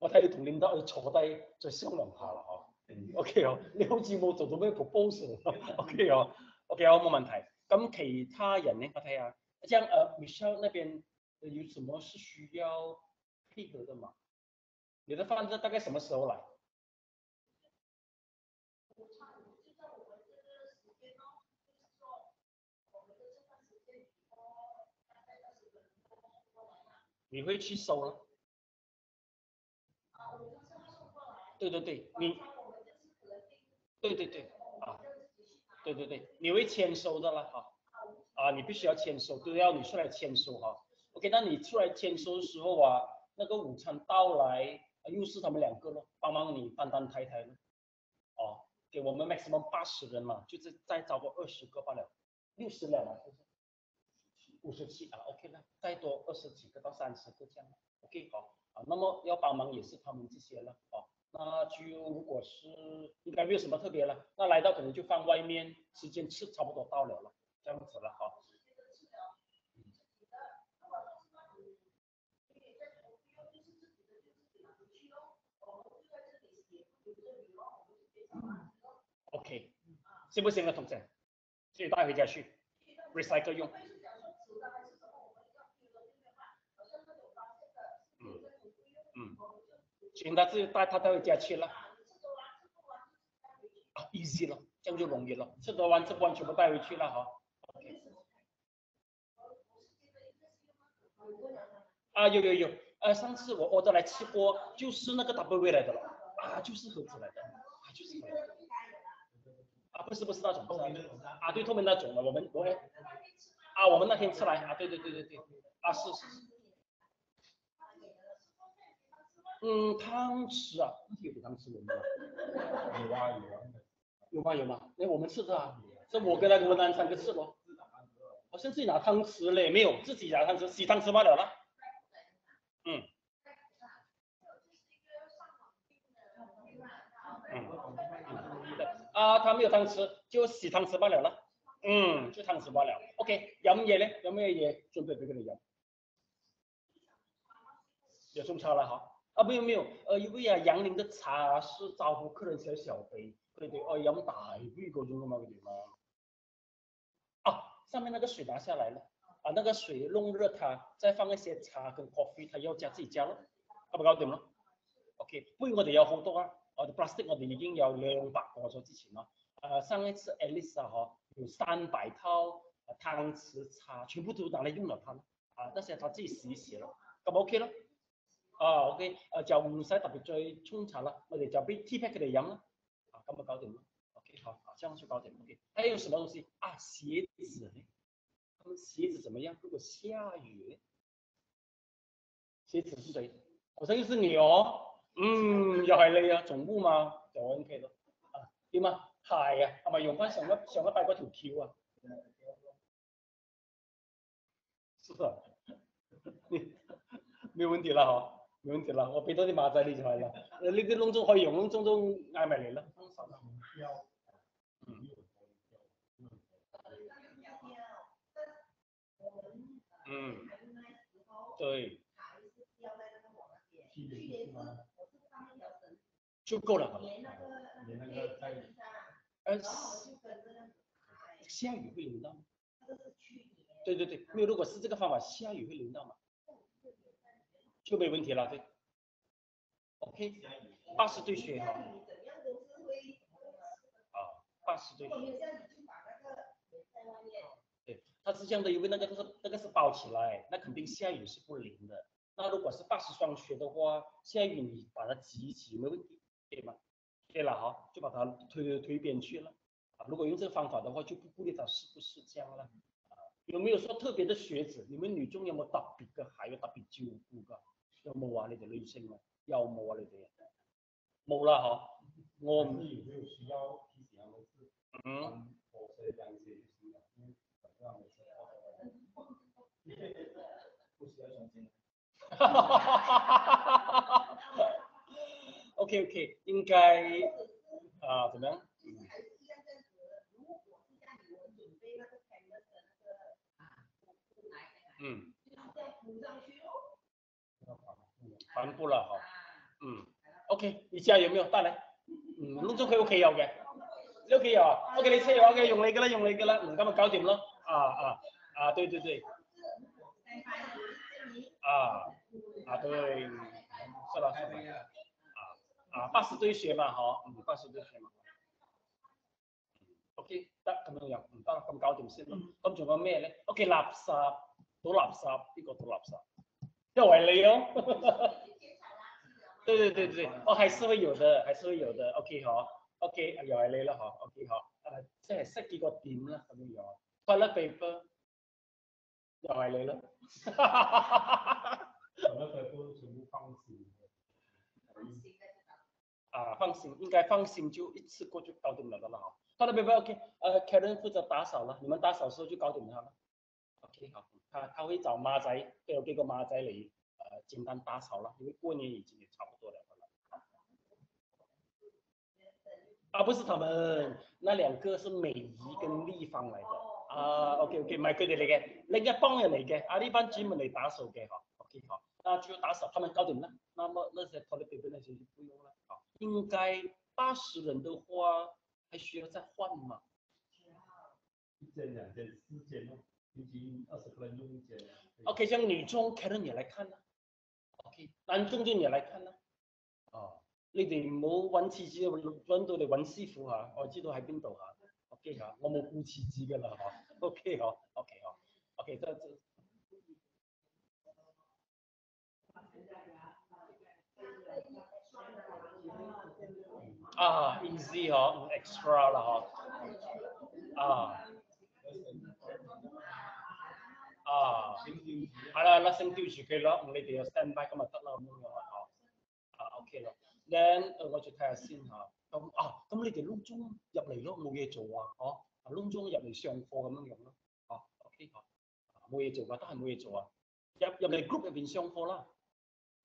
我睇你同練鬥要坐低再商量下啦，嗬。OK 哦，你好似冇做到咩 proposal，OK 哦，OK 好冇問題。咁其他人呢？我睇下，像呃 Michelle 那邊有什麼是需要配合的嘛？你的方子大概什麼時候來？午餐就在我們這個時間咯，就是說我們的這段時間以後大概二十分鐘過來啦。你会去收了。对对对，你，对对对，啊，对对对，你会签收的了哈，啊，你必须要签收，都要你出来签收哈。OK，那你出来签收的时候啊，那个午餐到来，又是他们两个咯，帮忙你搬搬抬抬咯，哦、给我们 maximum 八十人嘛，就是再招个二十个罢了，六十了嘛，五十七啊，OK 啦，再多二十几个到三十个这样，OK 好啊，那么要帮忙也是他们这些了，啊，那就如果是应该没有什么特别了，那来到可能就放外面，时间是差不多到了了，这样子了哈。OK，行不行啊，同學？自己带回家去，recycle 用。请，他自己带他帶回家去了。啊，easy 了，这样就容易了，吃得完吃不完全部带回去了哈。啊，有有有，呃，上次我 order 來吃過，就是那个 way 來的了，啊，就是盒子来的，啊，就是盒子。啊，不是不是那种，啊，对，透明那种的，我们我啊，我们那天吃来啊，对对对对对，啊，是是是。嗯，汤匙啊，自己有汤匙我們有啊有啊，有吗有吗？那我们吃的啊，是我跟那个文丹三個吃咯。我先自己拿汤匙嘞，没有，自己拿汤匙，洗汤匙罢了啦。嗯。啊，他没有汤匙，就洗汤匙罢了啦。嗯，就汤匙罢了。OK，飲嘢咧，有咩嘢準備俾佢哋飲？有送茶啦哈。啊，沒有沒有，呃，因为啊，杨林的茶是招呼客人小小杯，佢哋愛飲大杯嗰种噶嘛，佢哋嘛。啊，上面那个水拿下来了，啊，那个水弄热它，再放一些茶跟 coffee，他要加自己加咯，搞不搞掂咯？OK，杯我哋有好多啊。我哋 plastic 我哋已经有两百個咗之前咯，誒上一次 Alice 啊嗬，有三百套汤匙茶，全部都拿来用了它，啊，那些他自己洗一洗咯，咁 OK 咯，啊 OK，誒就唔使特別再沖茶啦，我哋就俾 tea pack 佢哋飲啦，啊咁就搞掂咯，OK 好，啊這樣就搞掂，OK，還有什麼東西啊？鞋子咧，他們鞋子怎麼樣？如果下雨，鞋子是誰？好像又是你哦。嗯，又係你啊，寵物嘛，就 OK 咯。啊，點啊？鞋啊，係咪用翻上一上一拜嗰條橋啊？是啊，沒問題啦嗬，沒問題啦，我俾多啲馬仔你就係啦。誒呢啲窿中可以用窿中都嗌埋嚟啦。嗯嗯，對，去年是吗？就夠了。连那个在呃，下雨會淋到嗎？對對對，沒有，如果是這個方法，下雨會淋到嗎？就没问题了，对。OK，八十對雪哈，啊，八十對雪。对，它是这样的，因为那个是那个是包起来，那肯定下雨是不淋的。那如果是八十双雪的话，下雨你把它挤一挤没问题，对吗？对了哈，就把它推推边去了。啊，如果用这个方法的话，就不顾虑它是不是这样了。啊，有没有说特别的靴子？你们女中有没有特別嘅鞋有特別照顧㗎？有冇啊？你哋女性啊？有冇啊？你哋？冇啦嗬，我唔嗯。OK OK，应该啊怎么样？帆布啦嗬，嗯，OK，你家有沒有帶嚟？嗯，窿中佢屋企有嘅，你屋企有啊？OK，你車有嘅，用你嘅啦，用你嘅啦，嗯，咁咪搞掂咯。啊啊啊，对对对，啊啊对，是啦是啦。啊，八十堆雪嘛，嗬，嗯，八十堆雪嘛。OK，得咁樣樣，唔得咁搞掂先咯。咁仲有咩咧？OK，垃圾，倒垃圾，呢个倒垃圾，因为你咯。對對對對，哦，還是會有的，還是會有的。OK 嗬，OK 又係你啦嗬，OK 嗬，誒，即係識幾個點啦咁樣樣。toilet paper 又係你啦。我那个都全部放心。啊，放心，應該放心就一次過就搞定了的了哈。好了，拜拜，OK。呃，Karen 負責打掃了，你們打掃的時候就搞定他了。OK，好，他他會找馬仔，都有幾個馬仔嚟，呃，簡單打掃了，因為過年已經也差不多了。啊，不是他们，那兩個是美儀跟立方来的。啊，OK OK，唔係佢哋嚟嘅，另一幫人嚟嘅，啊呢班專門嚟打掃嘅哈。OK 好，那就打掃，他們搞定了。那麼那些 toilet paper 那些就不用了。好，應該八十人的話，還需要再換嗎？一间、两间、四间哦，已經二十個人用一間了。OK，像女中 Karen 也來看啦。OK，男中就你來看啦。哦，你哋唔好揾廁紙揾到嚟揾師傅嚇，我知道喺邊度嚇。OK 嚇，我冇顧廁紙㗎啦 嚇。OK 嗬，OK 嗬，OK 這這。啊，easy 嗬，extra 啦嗬。啊啊。係啦，甩聲吊住佢咯，你哋有 stand by 咁咪得啦，咁樣樣啊，啊 OK 咯。Then 誒我再睇下先嚇，咁啊咁你哋窿中入嚟咯，冇嘢做啊，嗬，啊窿中入嚟上課咁樣樣咯，啊 OK 嚇，冇嘢做㗎，得閒冇嘢做啊，入入嚟 group 入邊上課啦，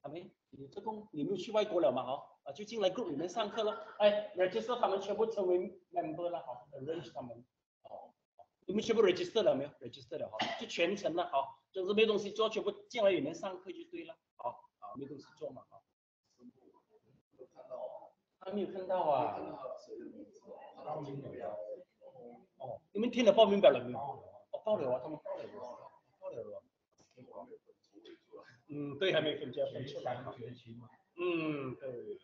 係咪？你這個你沒有去外國了嘛，嗬？啊就進來 group 裡面上課咯，哎，register 他們全部成為 member 啦，好，arrange 他們，哦，你們全部 register 了沒有？register 了哈，就全程啦，好。就是沒東西做，全部進來裡面上課就對了。好，啊，沒東西做嘛，好。還沒有看到啊？哦，你们填了报名表了没有？哦，報了啊，他們報了了，報了啊。嗯，对，还没分就要分出来嘛。嗯，对，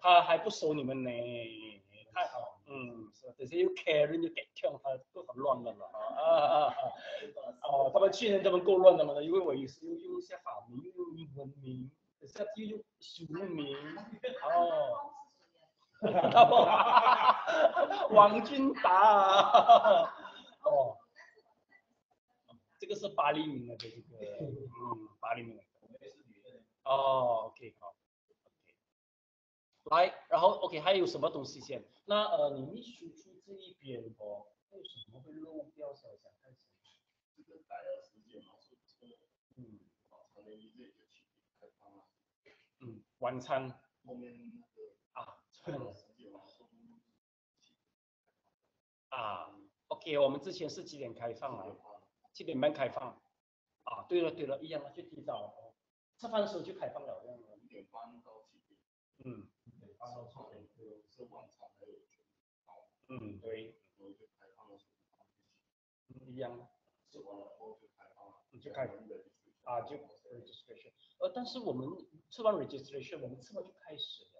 他还不收你们呢，他，嗯，是，但是又 Karen 又給跳，他都很乱的了啊啊啊！哦，他们去年他们够乱的了，因为我有時用用一些法名，用英文名，有時又用俗名，哦。王俊达，哦，这个是八厘米的这个，嗯，八厘米的。哦，OK，好，OK，来，然后 OK 还有什么东西先？那呃，你秘书处这一边哦，为什么会漏掉？想想看什么？这个待了时间嗯早餐的一类就去开放了，嗯，晚餐后面那个啊，，OK，我们之前是几点开放啊？七点半开放。啊，对了对了，一样的，就提早哦，吃饭的时候就开放了，这样的。一点半到七点，嗯按照早餐有吃晚餐还有全嗯，对，然后就开放了嗯一样的。吃完了后就开放了，就开啊，就 registration。呃，但是我们吃完 registration，我们吃完就开始了。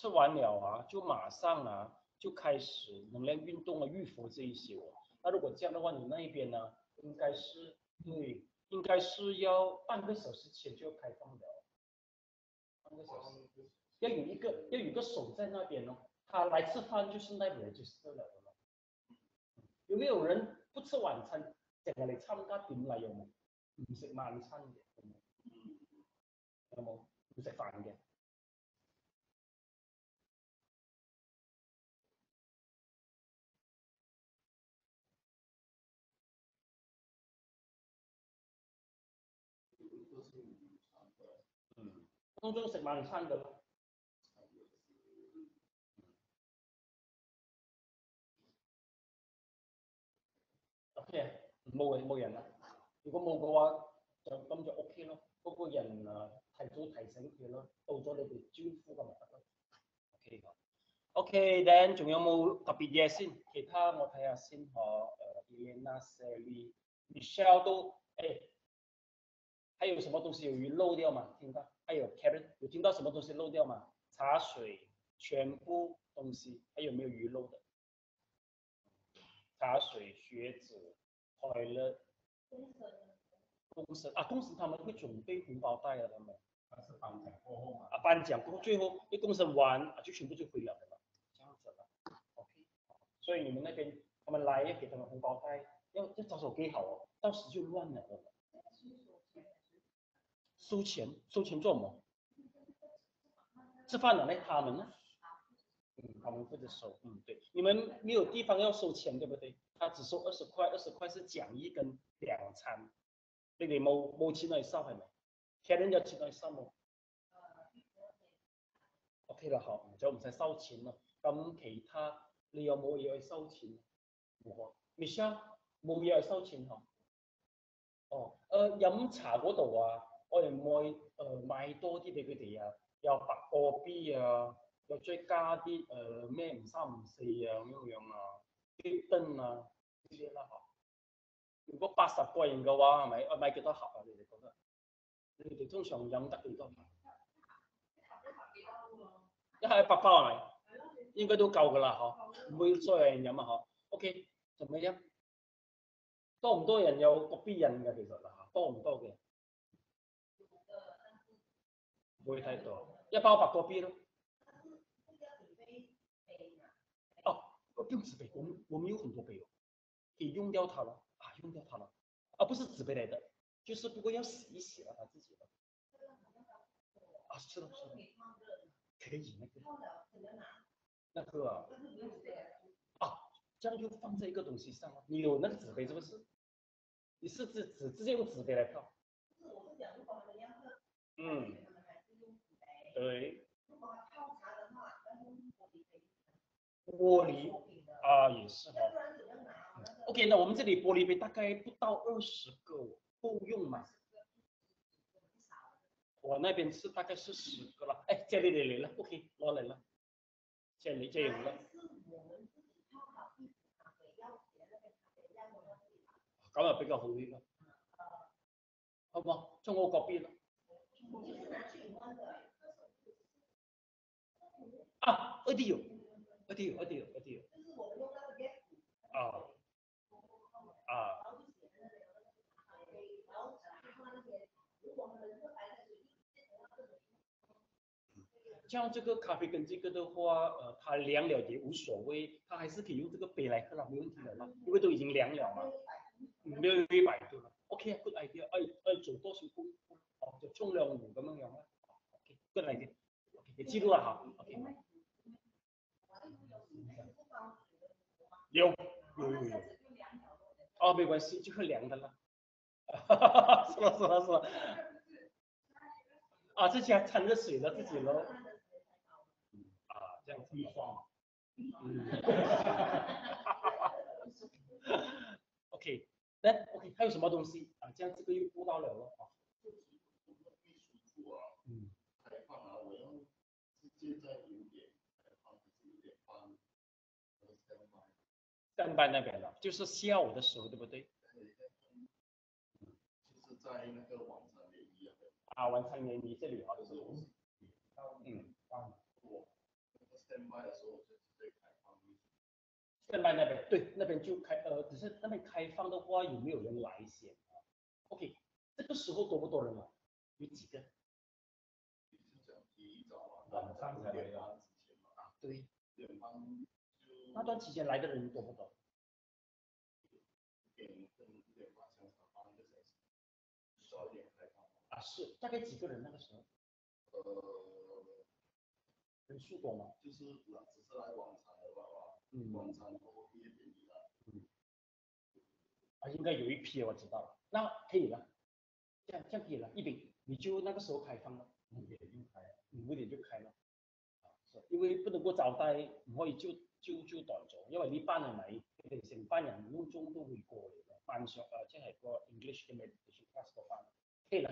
吃完了啊，就马上啊，就开始能量运动啊、预佛这一些哦。那如果这样的话，你那一边呢，应该是对，应该是要半个小时前就要开放的哦。半个小时，要有一个要有一个手在那边哦，他来吃饭就是那 register 了的嘛。有没有人不吃晚餐，淨係嚟參加典禮有冇？唔食晚餐嘅有冇？有冇？唔食飯嘅？当中食晚餐嘅咯。OK，冇人冇人啦。如果冇嘅話，就咁就 OK 咯。嗰、個人啊，提早提醒佢咯，到咗你哋招呼咁咪得咯。OK 㗎。OK，then 仲有冇特別嘢先？其他我睇下先嗬。誒 Elena、Sally、Michelle 都誒，還有什麼東西有魚漏掉嗎？聽到？還有 Karen 有听到什么东西漏掉吗？茶水全部东西，还有没有遗漏的？茶水、靴子、公司公司啊，公司他们会准备红包袋啊，他们但是颁奖过后嘛，啊頒獎過後最后一公審完啊，就全部就回了的了，这样子的。OK，所以你们那边他们来要给他们红包袋，要要找手机好哦，到时就乱了的。收钱收钱做什麼？吃饭了呢他们呢？嗯，他们负责收，嗯，对，你們沒有地方要收钱，对不对？他只收二十块，二十块是講義跟两餐，你哋冇冇錢嚟收係咪？客人有錢嚟收冇？OK 啦，好，就唔使收钱咯。咁其他你有冇嘢去收钱？冇啊，Michelle 冇嘢去收钱嗬？哦，誒、飲茶嗰度啊，我哋唔會誒買多啲俾佢哋啊，有白果 B 啊，又再加啲誒咩唔三唔四啊咁樣樣啊，啲燈啊呢啲啦嗬。如果八十個人嘅話，係咪？我買幾多盒啊？你哋覺得？你哋通常飲得幾多盒？一係一百包係咪？應該都夠㗎啦，嗬，唔會再有人飲啊，嗬。OK，做咩啫？多唔多人有個 B 印嘅其實啦，嚇多唔多嘅？唔會睇到，一包百個 B 咯。哦，不用紙杯，我们我们有很多杯哦，可以用掉它了啊，用掉它了，啊，不是纸杯来的，就是不过要洗一洗了它自己的。啊，是的，是的，可以那个那個啊，啊，這樣就放在一个东西上了。你有那个纸杯是不是？你是直直直接用纸杯来泡？嗯，對，玻璃啊也是哈。OK，那我们这里玻璃杯大概不到二十个，够用吗？我那边是大概是十个了。哎，這裡嚟嚟啦，OK，攞嚟啦，這裡這樣啦。咁啊比較好啲咯，好唔好？中澳嗰邊啦。啊，一定有，一定有，一定有，一定有。啊啊，像这个咖啡跟这个的话，呃，它凉了也无所谓，它还是可以用这个杯来喝啦，没问题的啦，因为都已经凉了嘛。没有一百度啦。OK，good、idea。哎哎，做多少功夫，哦，就沖涼壺咁樣樣啦。OK，good idea。OK，你睇记录了哈，OK。有有有有，哦，没关系，就是凉的了。哈哈哈是了是了是了，啊，自己还掺着水的自己喽。啊，这样子预算嘛，嗯。OK，来 OK 还有什么东西啊？这样这个又过到了了啊。嗯，开放啊，我要直接在五点开放，还是五点半？呃，三百。上班那边了，就是下午的时候，对不对？就是在那个网上联谊啊，啊，晚上联谊这里啊，就是我是嗯，我那个 stand by 的时候，我就直接开放秘书上班那边对，那边就开呃，只是那边开放的话，有没有人来先啊？OK，这个时候多不多人啊？有几个？你是讲提早啊，晚上才来的五点半之前嘛，啊，对，那段期间来的人多不多？啊，是大概几个人那个时候？呃，人数多吗？就是来只是来晚餐的吧，嗯，晚餐过后毕业典礼了，啊，应该有一批我知道了，那可以了，这样这样可以了，一饼你就那个时候开放了，五点就开了。五点就開啦。因為不能夠就低，唔可以朝朝朝代做，因為呢班係咪佢哋成班人當中都會過嚟嘅，班上啊即係個 English 嘅 meditation class 嗰班。可以啦，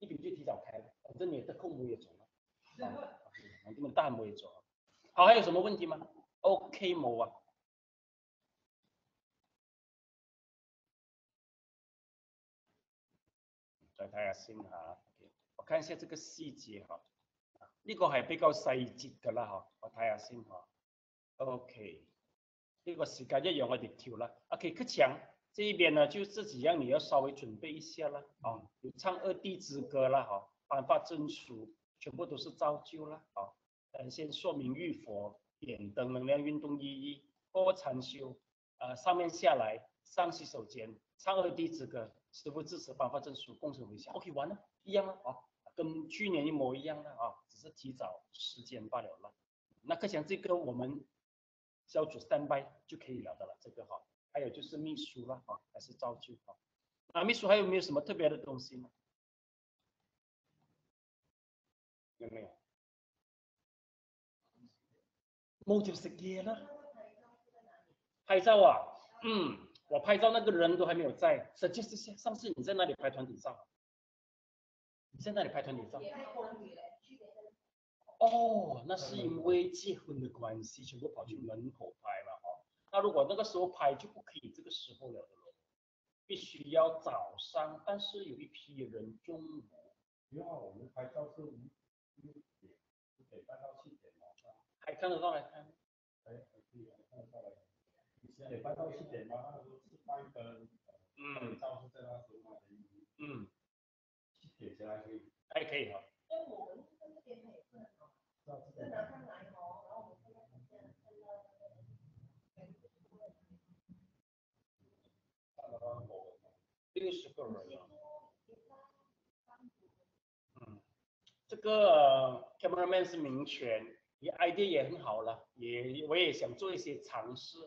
呢邊就提早開啦，反正你得空冇嘢做啦。啊，我根本大冇嘢做。好，還有什麼問題嗎？OK 冇啊。再睇下先嚇。OK，我看一下這個細節嚇。呢個係比較細節㗎啦嚇，我睇下先嚇。OK，呢個時間一樣我哋調啦。OK，克強這一邊呢就自己讓你要稍微準備一下啦。哦，有唱二弟之歌啦哈，頒發證書，全部都是造就啦。好，呃，先說明浴佛，點燈能量運動意義，過後禪修，呃，上面下來上洗手間，唱二弟之歌，師傅支持頒發證書，共成回向。OK，完了，一樣了啊。跟去年一模一樣的啊，只是提早时间罢了啦。那克強這個我們小组 stand by 就可以了的了，這個哈。還有就是秘書啦，哈，還是造句哈。啊，秘書還有沒有什麼特別的東西呢？有沒有？冇就食嘢啦。拍照啊，嗯，我拍照那個人都還沒有在，實際是上次你在那里拍團體照。你在那里拍团体照？哦，那是因为结婚的关系，全部跑去门口拍了哦。那如果那个时候拍就不可以这个时候了的咯，必须要早上。但是有一批人中午，我们拍照是五六點，五點半到七点嘛，还看得到来看？哎，可以看得到来。五點半到七点嘛，那时候吃飯跟嗯照是在那时候嘛，嗯，七點前還可以。哎可以哈、照這邊看得到我六十個人了。嗯，這個、呃、cameraman 是明權，你 idea 也很好了，也我也想做一些尝试，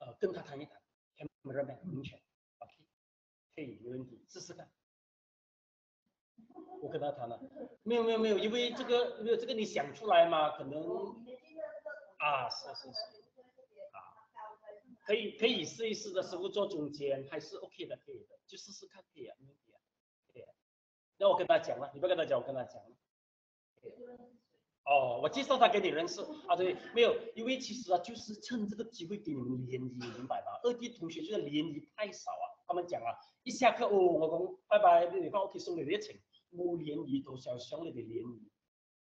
呃，跟他谈一谈。cameraman 明權，OK，可以，没问题，试试看。我跟他谈了，没有没有没有，因为这个没有这个你想出来嘛，可能啊，是是是，啊，可以可以试一试的，时候做中间还是 OK 的，可以的，就试试看，可以啊，沒問題啊，可以啊。那我跟他讲了，你不要跟他讲，我跟他讲了。哦，我介绍他给你认识啊，对，没有，因为其实啊，就是趁这个机会给你们联谊，明白吧？二弟同学就是联谊太少啊，他们讲啊，一下课哦，我讲拜拜，你哋翻屋企送你哋一程，冇聯誼到時候想你哋聯誼。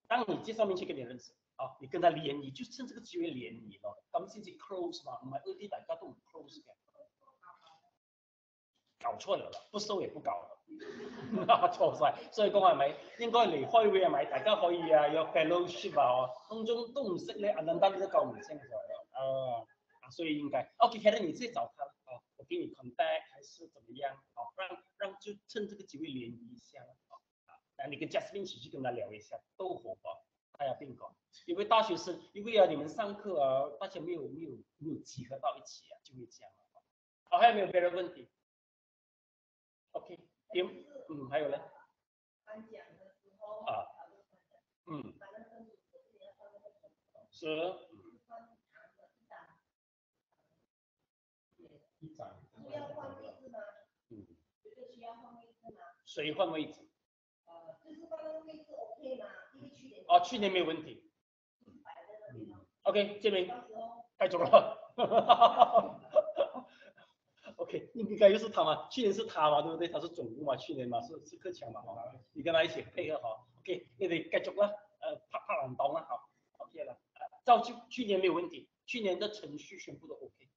當你介绍面去跟你認識啊，你跟他联谊，就趁這個機會聯誼咯，咁先至 close 嘛，我们二弟大家都唔 close 嘅。搞错了啦，不收也不搞了。錯晒，所以講係咪应该嚟開會係咪？大家可以啊，有 fellowship 啊，当中都唔识咧，阿林丹都搞唔清楚啊，啊，所以应该，OK，可能你自己找他啊，我给你 contact 还是怎么样啊，让让就趁这个机会联谊一下，你跟 Jasmine 一起去跟他聊一下，都火爆，他要，并个，因为大学生，因为啊，你们上课啊，大家没有没有没有集合到一起啊，就会这样了。好，还有没有别的问题？OK，有，嗯，还有呢？颁奖的时候啊嗯，是，嗯放长的一档，一张需要换位置吗？嗯，觉得需要换位置吗？谁换位置？呃，就是放那个位置 OK 吗？因为去年哦，去年没有问题。，OK，建明到时候该走了。OK，应该又是他嘛？去年是他嘛，对不对？他是总部嘛，去年嘛是是克强嘛，好、你跟他一起配合好。OK，你哋繼續啦，呃，拍拍冷檔啦，好，OK 了。呃照去去年沒有問題，去年的程序全部都 OK，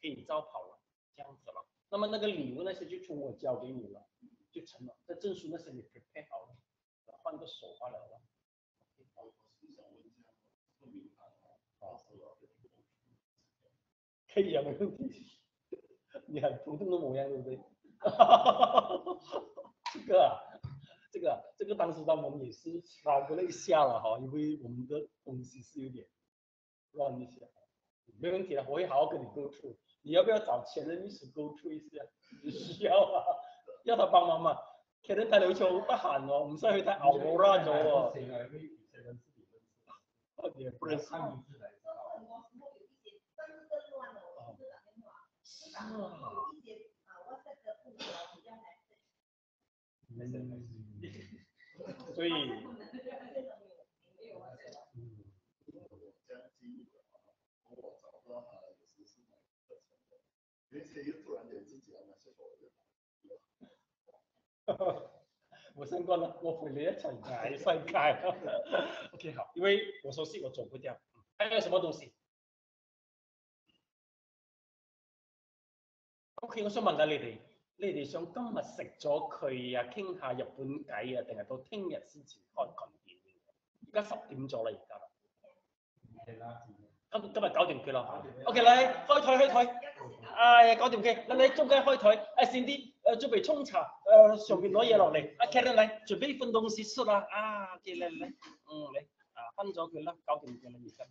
可以招跑了，這樣子了。那麼那個禮物那些就從我交給你了，就成了。這證書那些你 prepare 好了，換個手法了了。我我是想问一下，这个名牌啊，到时候要给你可以啊，没问题。你很普通的模样，对不对？这个啊，这个啊这个当时我们也是查过了一下了哈，因为我们的东西是有点乱一些。没问题的，我会好好跟你沟通。你要不要找前任一起沟通一下？你需要啊，要他帮忙嘛？可能他有求不喊哦，唔使去睇牛啦咗喎，谁来为谁人自己认识？也不認識。看名字来知那道。很多时候有一些，但是更乱了，我是打电话，是打有一些啊 WhatsApp 的不聊比较难。嗯，所以。我这样记录的话，我找不到他有时是买课程的，而且又突然间自己要买些我就我相關啦，我陪你一齊捱世界。OK 好，因为我熟悉，我走不掉。还有什么东西？OK，我想問下你哋，你哋想今日食咗佢啊，傾下日本偈啊，定係到聽日先至開群片？而家十點咗啦，而家啦。天垃圾。今今日搞掂佢啦。OK，嚟開台開台。哎呀，搞掂佢，嗱你中間開台，誒善啲，誒準備沖茶，誒上邊攞嘢落嚟，阿 Karen 嚟準備一份東西出啦，啊，OK 嚟嚟，嗯嚟，啊分咗佢啦，搞掂佢啦而家。